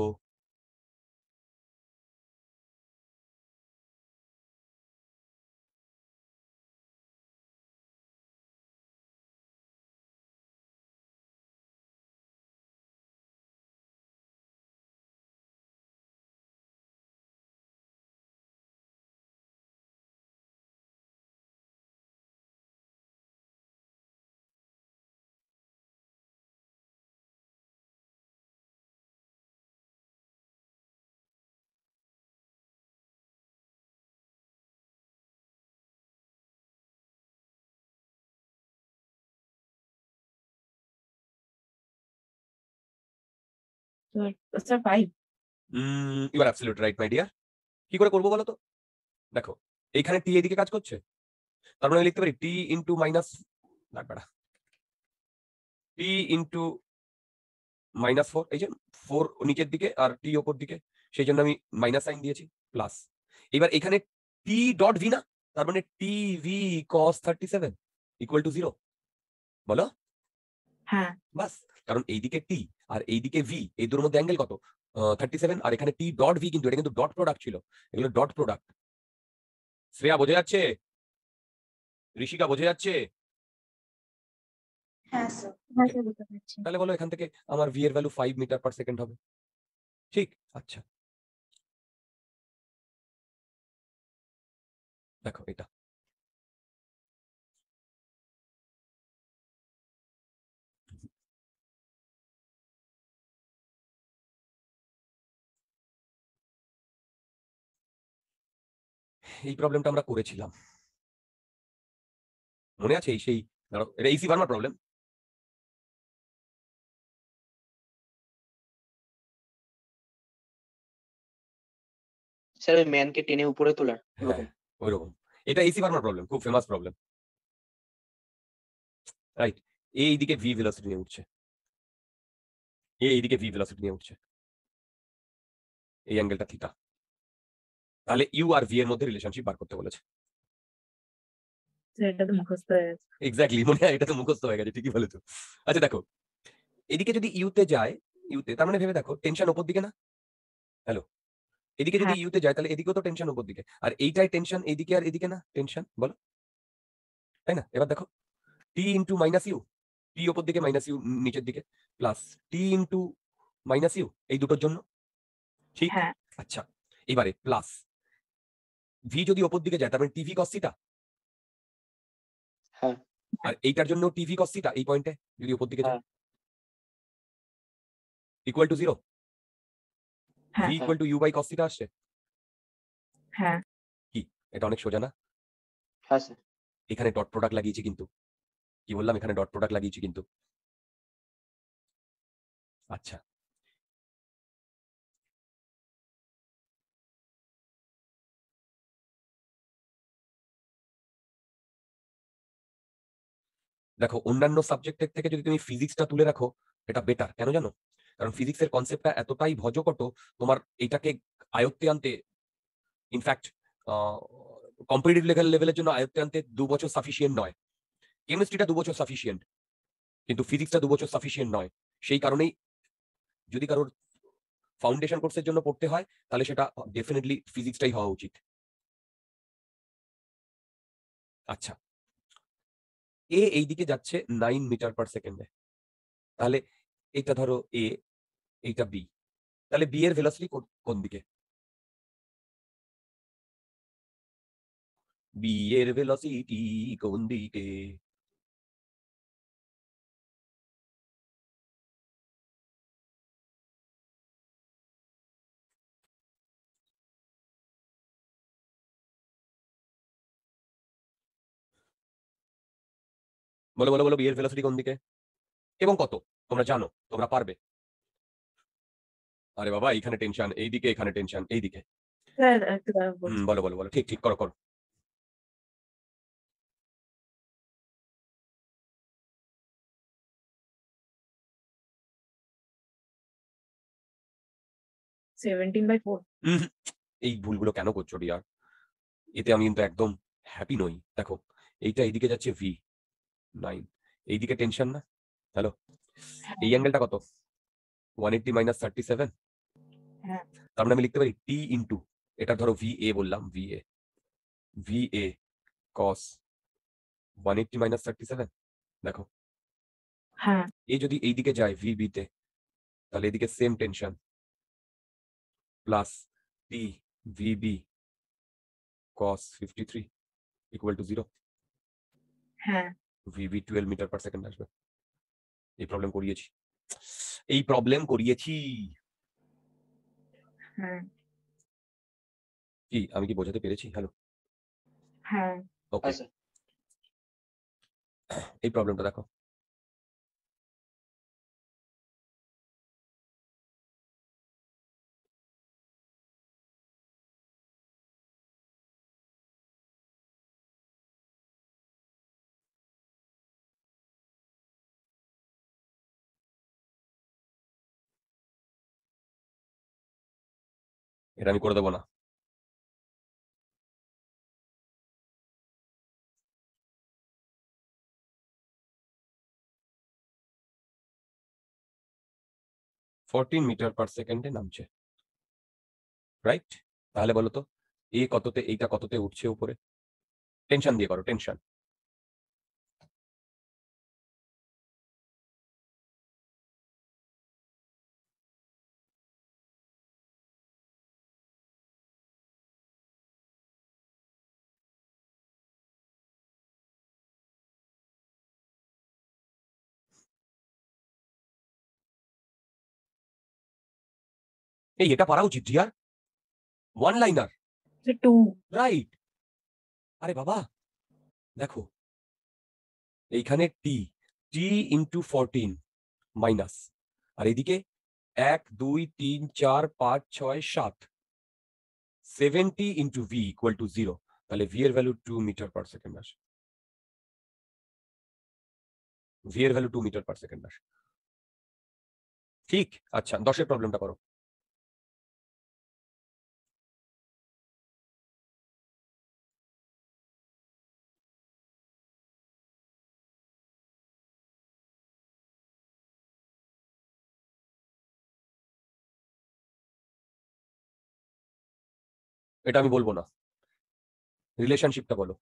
You are absolutely right my dear কি করে করব বলো তো? দেখো এইখানে টি এদিকে কাজ করছে? তার মানে লিখতে পারি টি ইন্টু মাইনাস লাগবে না টি ইন্টু মাইনাস ফোর এই যে ফোর নিচের দিকে আর টি ওপর দিকে সেই জন্য আমি মাইনাস সাইন দিয়েছি প্লাস এবার এখানে টি ডট ভি না তার মানে T V cos thirty seven equal to zero বলো? হ্যাঁ। বাস কারণ এইদিকে টি আর এইদিকে ভি এই দুটোর মধ্যে অ্যাঙ্গেল কত? থার্টি সেভেন আর এখানে টি ডট ভি কিন্তু এটা কিন্তু ডট প্রোডাক্ট ছিল। এগুলো ডট প্রোডাক্ট শ্রেয়া বোঝা যাচ্ছে? ঋষিকা বোঝা যাচ্ছে? হ্যাঁ স্যার হ্যাঁ তাহলে বলো এখান থেকে আমার ভি এর value five meter per second হবে। ঠিক? আচ্ছা। দেখো এটা। এই প্রবলেমটা আমরা করেছিলাম। মনে আছে সেই ধরো এটা ইসি ভার্মার প্রবলেম স্যার ওই ম্যানকে টেনে উপরে তোলার হ্যাঁ ওইরকম। এটা এসি ভার্মার প্রবলেম খুব ফেমাস প্রবলেম রাইট এইদিকে ভি ভেলোসিটি নিয়ে উঠছে। এ এইদিকে ভি ভেলোসিটি নিয়ে উঠছে। এই অ্যাঙ্গেলটা থিটা তাহলে ইউ আর ভি এর মধ্যে রিলেশনশিপ বার করতে বলেছে। এটা তো মুখস্থ হয়ে গেছে। এক্স্যাক্টলি মনে হয় এটা তো মুখস্থ হয়ে গেছে ঠিকই বলেছ। আচ্ছা দেখো এদিকে যদি ইউতে যায় ইউতে তার মানে ভেবে দেখো টেনশন ওপর দিকে না? হ্যালো এদিকে যদি হ্যাঁ। ইউতে যায় তাহলে এদিকেও তো টেনশন ওপর দিকে। আর এইটাই টেনশন এদিকে আর এদিকে না টেনশন বলো। তাই না? এবার দেখো T into minus U T ওপর দিকে মাইনাস ইউ নিচের দিকে plus T into minus U এই দুটোর জন্য। ঠিক? হ্যাঁ। আচ্ছা এবারে প্লাস ভি যদি ওপর দিকে যায় তার মানে টিভি কস্তিটা হ্যাঁ। আর এইটার জন্য টিভি কস্তিটা এই পয়েন্টে যদি ওপর দিকে যায়। ইকুয়াল টু জিরো হ্যাঁ V equal to U by cos theta আসছে। হ্যাঁ। কি? এটা অনেক সোজা না? হ্যাঁ স্যার। এখানে ডট প্রোডাক্ট লাগিয়েছি কিন্তু। কি বললাম? এখানে ডট প্রোডাক্ট লাগিয়েছি কিন্তু। আচ্ছা। দেখো, অন্যান্য সাবজেক্টের থেকে যদি তুমি ফিজিক্সটা তুলে রাখো, এটা বেটার কেন জানো? কারণ ফিজিক্সের কনসেপ্টটা এতটাই ভজকট, তোমার এটাকে আয়ত্তে আনতে ইনফ্যাক্ট কম্পিটিটিভ লেভেল লেভেলের জন্য আয়ত্তে আনতে দু বছর সাফিসিয়েন্ট নয়। কেমিস্ট্রিটা দু বছর সাফিসিয়েন্ট কিন্তু ফিজিক্সটা দু বছর সাফিসিয়েন্ট নয়। সেই কারণেই যদি কারোর ফাউন্ডেশন কোর্সের জন্য পড়তে হয়, তাহলে সেটা ডেফিনেটলি ফিজিক্সটাই হওয়া উচিত। আচ্ছা। এ এই দিকে যাচ্ছে নাইন মিটার পার সেকেন্ডে তাহলে এইটা ধরো এ এইটা বি তাহলে বি এর ভেলাসিটি কোন দিকে? বি এর ভেলাসিটি কোন দিকে? বলো বলো বলো বি এর ভেলোসিটি কোন দিকে? এবং কত? তোমরা জানো তোমরা পারবে। আরে বাবা এখানে টেনশন এইদিকে এখানে টেনশন এইদিকে। বলছি। হুম বলো বলো বলো ঠিক ঠিক করো করো। এই ভুলগুলো কেন করছ ডিয়ার এতে আমি কিন্তু একদম হ্যাপি নই। দেখো এইটা এইদিকে যাচ্ছে ভি নাইন এইদিকে টেনশন না। হ্যালো এই অ্যাঙ্গেলটা কত? One eighty minus thirty seven হ্যাঁ। তার মানে আমি লিখতে পারি টি ইন্টু এটা ধরো ভি এ বললাম V A V A cos one eighty minus thirty seven দেখো। হ্যাঁ। এই যদি এইদিকে যায় ভি বি তে তাহলে এদিকে same tension plus T V B cos fifty three equal to zero হ্যাঁ। V B twelve meter per second আসবে। এই প্রবলেম করিয়েছি। এই প্রবলেম করিয়েছি। হ্যাঁ। কি আমি কি বোঝাতে পেরেছি? হ্যালো হ্যাঁ। ওকে স্যার এই প্রবলেমটা দেখো। এটা আমি করে দেবো না ফোরটিন মিটার পার সেকেন্ডে নামছে। রাইট তাহলে বলো তো, এ কততে, এইটা কততে উঠছে উপরে? টেনশন দিয়ে করো টেনশন এই এটা পারা উচিত জিয়ার। ওয়ান লাইনার টু রাইট আরে বাবা দেখো। এইখানে T T into fourteen minus আর এদিকে এক দুই তিন চার পাঁচ ছয় সাত। Seventy into V equal to zero তাহলে ভি এর value two meter per second আসে। ভি এর value two meter per second আসে। ঠিক? আচ্ছা দশের প্রবলেমটা করো। এটা আমি বলব না। রিলেশনশিপটা বলো।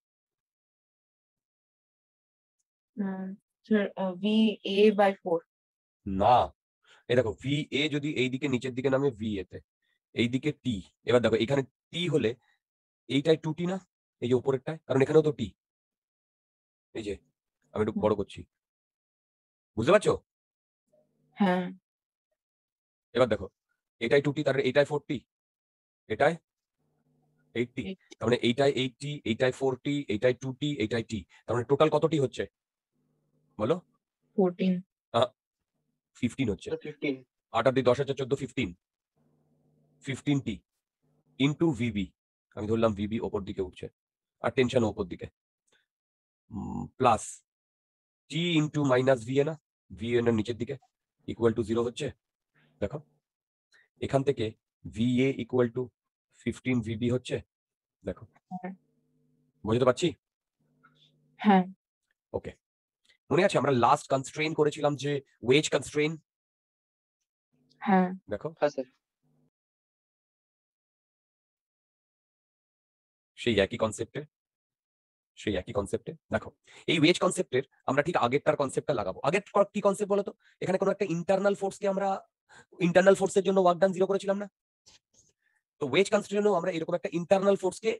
ভি এ না। দেখো ভি এ যদি এইদিকে নিচের দিকে নামে ভি এতে এইদিকে টি এবার দেখো এখানে টি হলে এইটাই টু টি না? এই যে উপরেরটায়? কারণ এখানেও তো টি এই যে আমি একটু বড় করছি। বুঝতে পারছ? হ্যাঁ। এবার দেখো এটাই টু টি তার এটাই ফোর টি এটাই এইটটি. তার মানে এইটাই এইটটি এইটাই ফোর টি এইটাই টু টি এইটাই টি তার মানে টোটাল কত টি হচ্ছে? বলো। ফোরটিন ফিফটিন হচ্ছে। আট আর দুই দশ হাজার চোদ্দ fifteen fifteen T into V B আমি ধরলাম ভিবি ওপর দিকে উঠছে আর টেনশন ওপর দিকে। Plus T into minus V না? ভি এর নিচের দিকে? ইকুয়াল টু জিরো হচ্ছে। দেখো। এখান থেকে V A equal to fifteen V B হচ্ছে? দেখো। হ্যাঁ। বুঝতে পারছি? হ্যাঁ। ওকে মনে আছে আমরা লাস্ট কনস্ট্রেন করেছিলাম যে ওয়েজ কনস্ট্রেন হ্যাঁ। দেখো। হ্যাঁ স্যার সেই একই কনসেপ্টে সেই একই কনসেপ্টে দেখো এই ওয়েজ কনসেপ্টের আমরা ঠিক আগেরটার কনসেপ্টটা লাগাবো। আগের কি কনসেপ্ট বলতো? এখানে কোনো একটা ইন্টারনাল ফোর্স ফোর্সকে আমরা ইন্টারনাল ফোর্সের জন্য ওয়ার্ক ডান জিরো করেছিলাম না? তো ওয়েজ কনস্ট্রেন্ট আমরা এরকম একটা ইন্টারনাল ফোর্সকে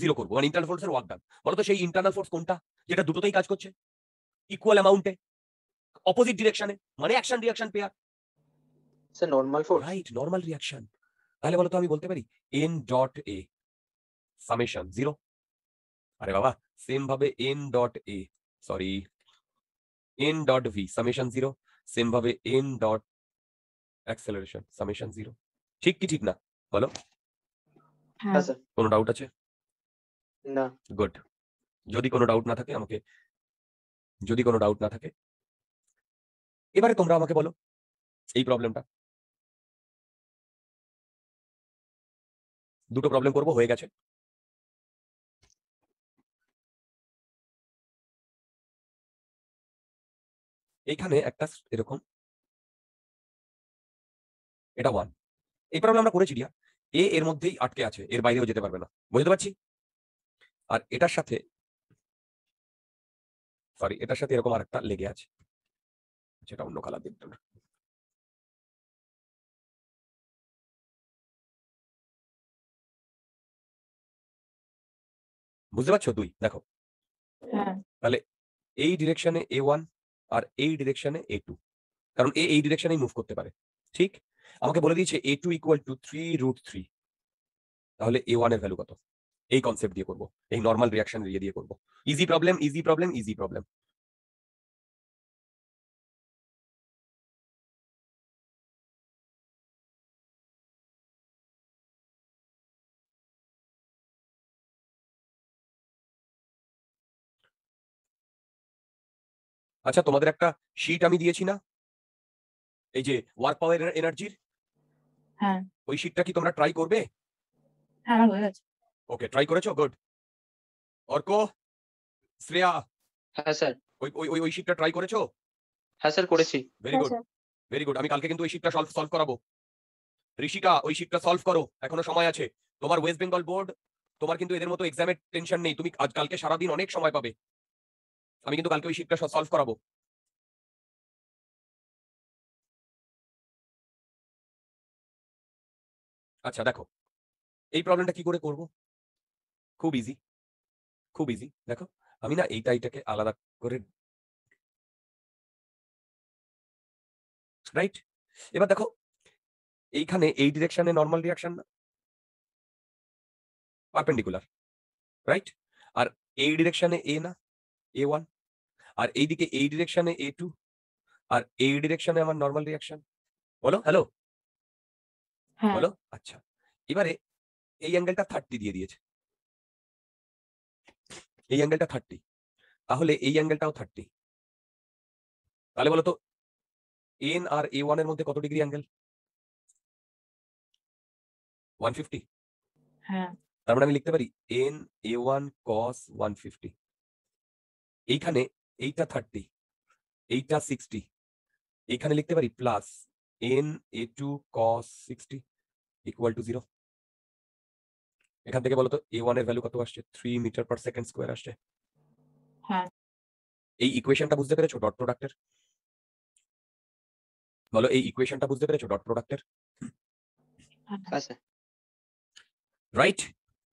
জিরো করব। মানে ইন্টারনাল ফোর্সের ওয়ার্ক ডান বলতো সেই ইন্টারনাল ফোর্স কোনটা? যেটা দুটোতেই কাজ করছে। ইকুয়াল অ্যামাউন্টে অপোজিট ডিরেকশনে মানে action reaction pair sir normal force right normal reaction তাহলে বলো তো আমি বলতে পারি N dot A summation zero আরে বাবা সেম ভাবে N dot A sorry N dot V summation zero same ভাবে N dot acceleration summation zero ঠিক কি ঠিক না? বলো। হ্যাঁ। স্যার কোনো ডাউট আছে? না। গুড যদি কোনো ডাউট না থাকে আমাকে যদি কোনো ডাউট না থাকে এবারে তোমরা আমাকে বলো এই প্রবলেমটা দুটো প্রবলেম করব হয়ে গেছে। এইখানে একটা এরকম। এটা ওয়ান এই প্রবলেম আমরা করেছি রিয়া। এ এর মধ্যেই আটকে আছে এর বাইরেও যেতে পারবে না। বুঝতে পারছি? আর এটার সাথে সরি এটার সাথে এরকম আরেকটা লেগে আছে। সেটা অন্য কালার দিন তোমরা। বুঝতে পারছ? দুই দেখো। তাহলে এই ডিরেকশনে এ ওয়ান আর এই ডিরেকশনে এ টু কারণ এ এই ডিরেকশনেই মুভ করতে পারে। ঠিক? আমাকে বলে দিয়েছে A two equal to three root three তাহলে এ ওয়ানের ভ্যালু কত? এই কনসেপ্ট দিয়ে করব। এই নর্মাল রিয়াকশন ইয়ে দিয়ে করব। Easy problem easy problem easy problem আচ্ছা তোমাদের একটা শিট আমি দিয়েছি না? এই যে ওয়ার্ক পাওয়ার এনার্জির হ্যাঁ। ওই শিটটা কি তোমরা ট্রাই করবে? হ্যাঁ আমার হয়ে গেছে। ওকে ট্রাই করেছ? গুড অর্ক শ্রেয়া হ্যাঁ স্যার। ওই ওই ওই ওই শিটটা ট্রাই করেছ? হ্যাঁ স্যার করেছি। ভেরি গুড ভেরি গুড আমি কালকে কিন্তু ওই শিটটা সলভ সলভ করাবো। ঋষিকা ওই শিটটা সলভ করো। এখনও সময় আছে। তোমার ওয়েস্ট বেঙ্গল বোর্ড তোমার কিন্তু এদের মতো এক্সামের টেনশন নেই। তুমি আজ কালকে সারাদিন অনেক সময় পাবে। আমি কিন্তু কালকে ওই শিটটা সলভ করাবো। আচ্ছা দেখো। এই প্রবলেমটা কি করে করব? খুব ইজি খুব ইজি দেখো, আমি না এইটা এইটাকে আলাদা করে রাইট এবার দেখো, এইখানে এই ডিরেকশনে নর্মাল রিয়াকশন না? পারপেন্ডিকুলার রাইট আর এই ডিরেকশনে এ না? এ ওয়ান আর এইদিকে এই ডিরেকশনে এ টু আর এই ডিরেকশনে আমার নর্মাল রিয়াকশন বলো? হ্যালো হ্যাঁ। বলো? আচ্ছা। এবারে এই অ্যাঙ্গেলটা থার্টি দিয়ে দিয়েছে। এই অ্যাঙ্গেলটা থার্টি তাহলে এই অ্যাঙ্গেলটাও থার্টি তাহলে বলো তো এন আর এ ওয়ানের মধ্যে কত ডিগ্রি অ্যাঙ্গেল ওয়ান ফিফটি হ্যাঁ। তার মানে আমি লিখতে পারি N A one cos one fifty এইখানে এইটা থার্টি এইটা সিক্সটি এইখানে লিখতে পারি plus N A two cos sixty equal to zero এখান থেকে বলো তো এ ওয়ানের ভ্যালু কত আসছে? Three metre per second square আসছে। হ্যাঁ। এই ইকুয়েশনটা বুঝতে পেরেছ? ডট প্রোডাক্টের বলো এই ইকুয়েশনটা বুঝতে পেরেছ? ডট প্রোডাক্টের হ্যাঁ স্যার রাইট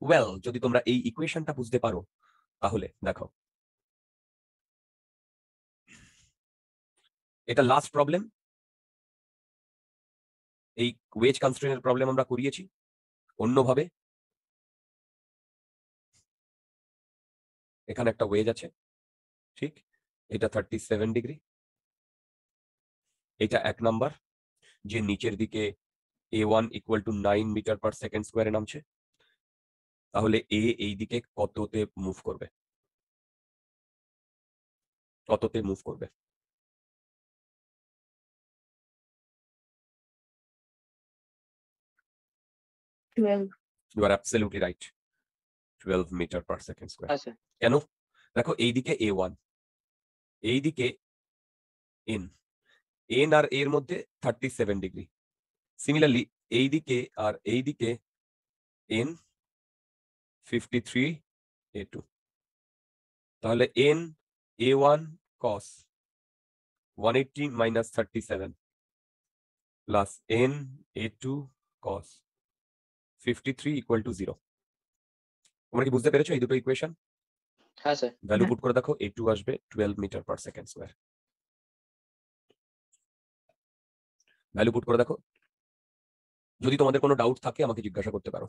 ওয়েল যদি তোমরা এই ইকুয়েশনটা বুঝতে পারো তাহলে দেখো। এটা লাস্ট প্রবলেম এই ওয়েজ কনস্ট্রেনের প্রবলেম আমরা করিয়েছি অন্যভাবে। এখানে একটা ওয়েজ আছে, ঠিক? এটা থার্টি সেভেন ডিগ্রি এটা এক নাম্বার যে নিচের দিকে A one equal to nine metre per second স্কোয়ারে নামছে। তাহলে এ এই দিকে কততে মুভ করবে? কততে মুভ করবে? Twelve you are absolutely right twelve metre per second square হ্যাঁ কেন? দেখো এইদিকে এ ওয়ান এইদিকে এন এন আর এর মধ্যে থার্টি সেভেন ডিগ্রি সিমিলারলি এইদিকে আর এইদিকে থ্রি এ টু তাহলে one eighty minus thirty seven plus N A two cos fifty three equal to zero তোমরা কি বুঝতে পেরেছ এই দুটো ইকুয়েশন হ্যাঁ স্যার ভ্যালু। পুট করে দেখো এ টু আসবে twelve metre per second square value put করে দেখো। যদি তোমাদের কোনো ডাউট থাকে আমাকে জিজ্ঞাসা করতে পারো।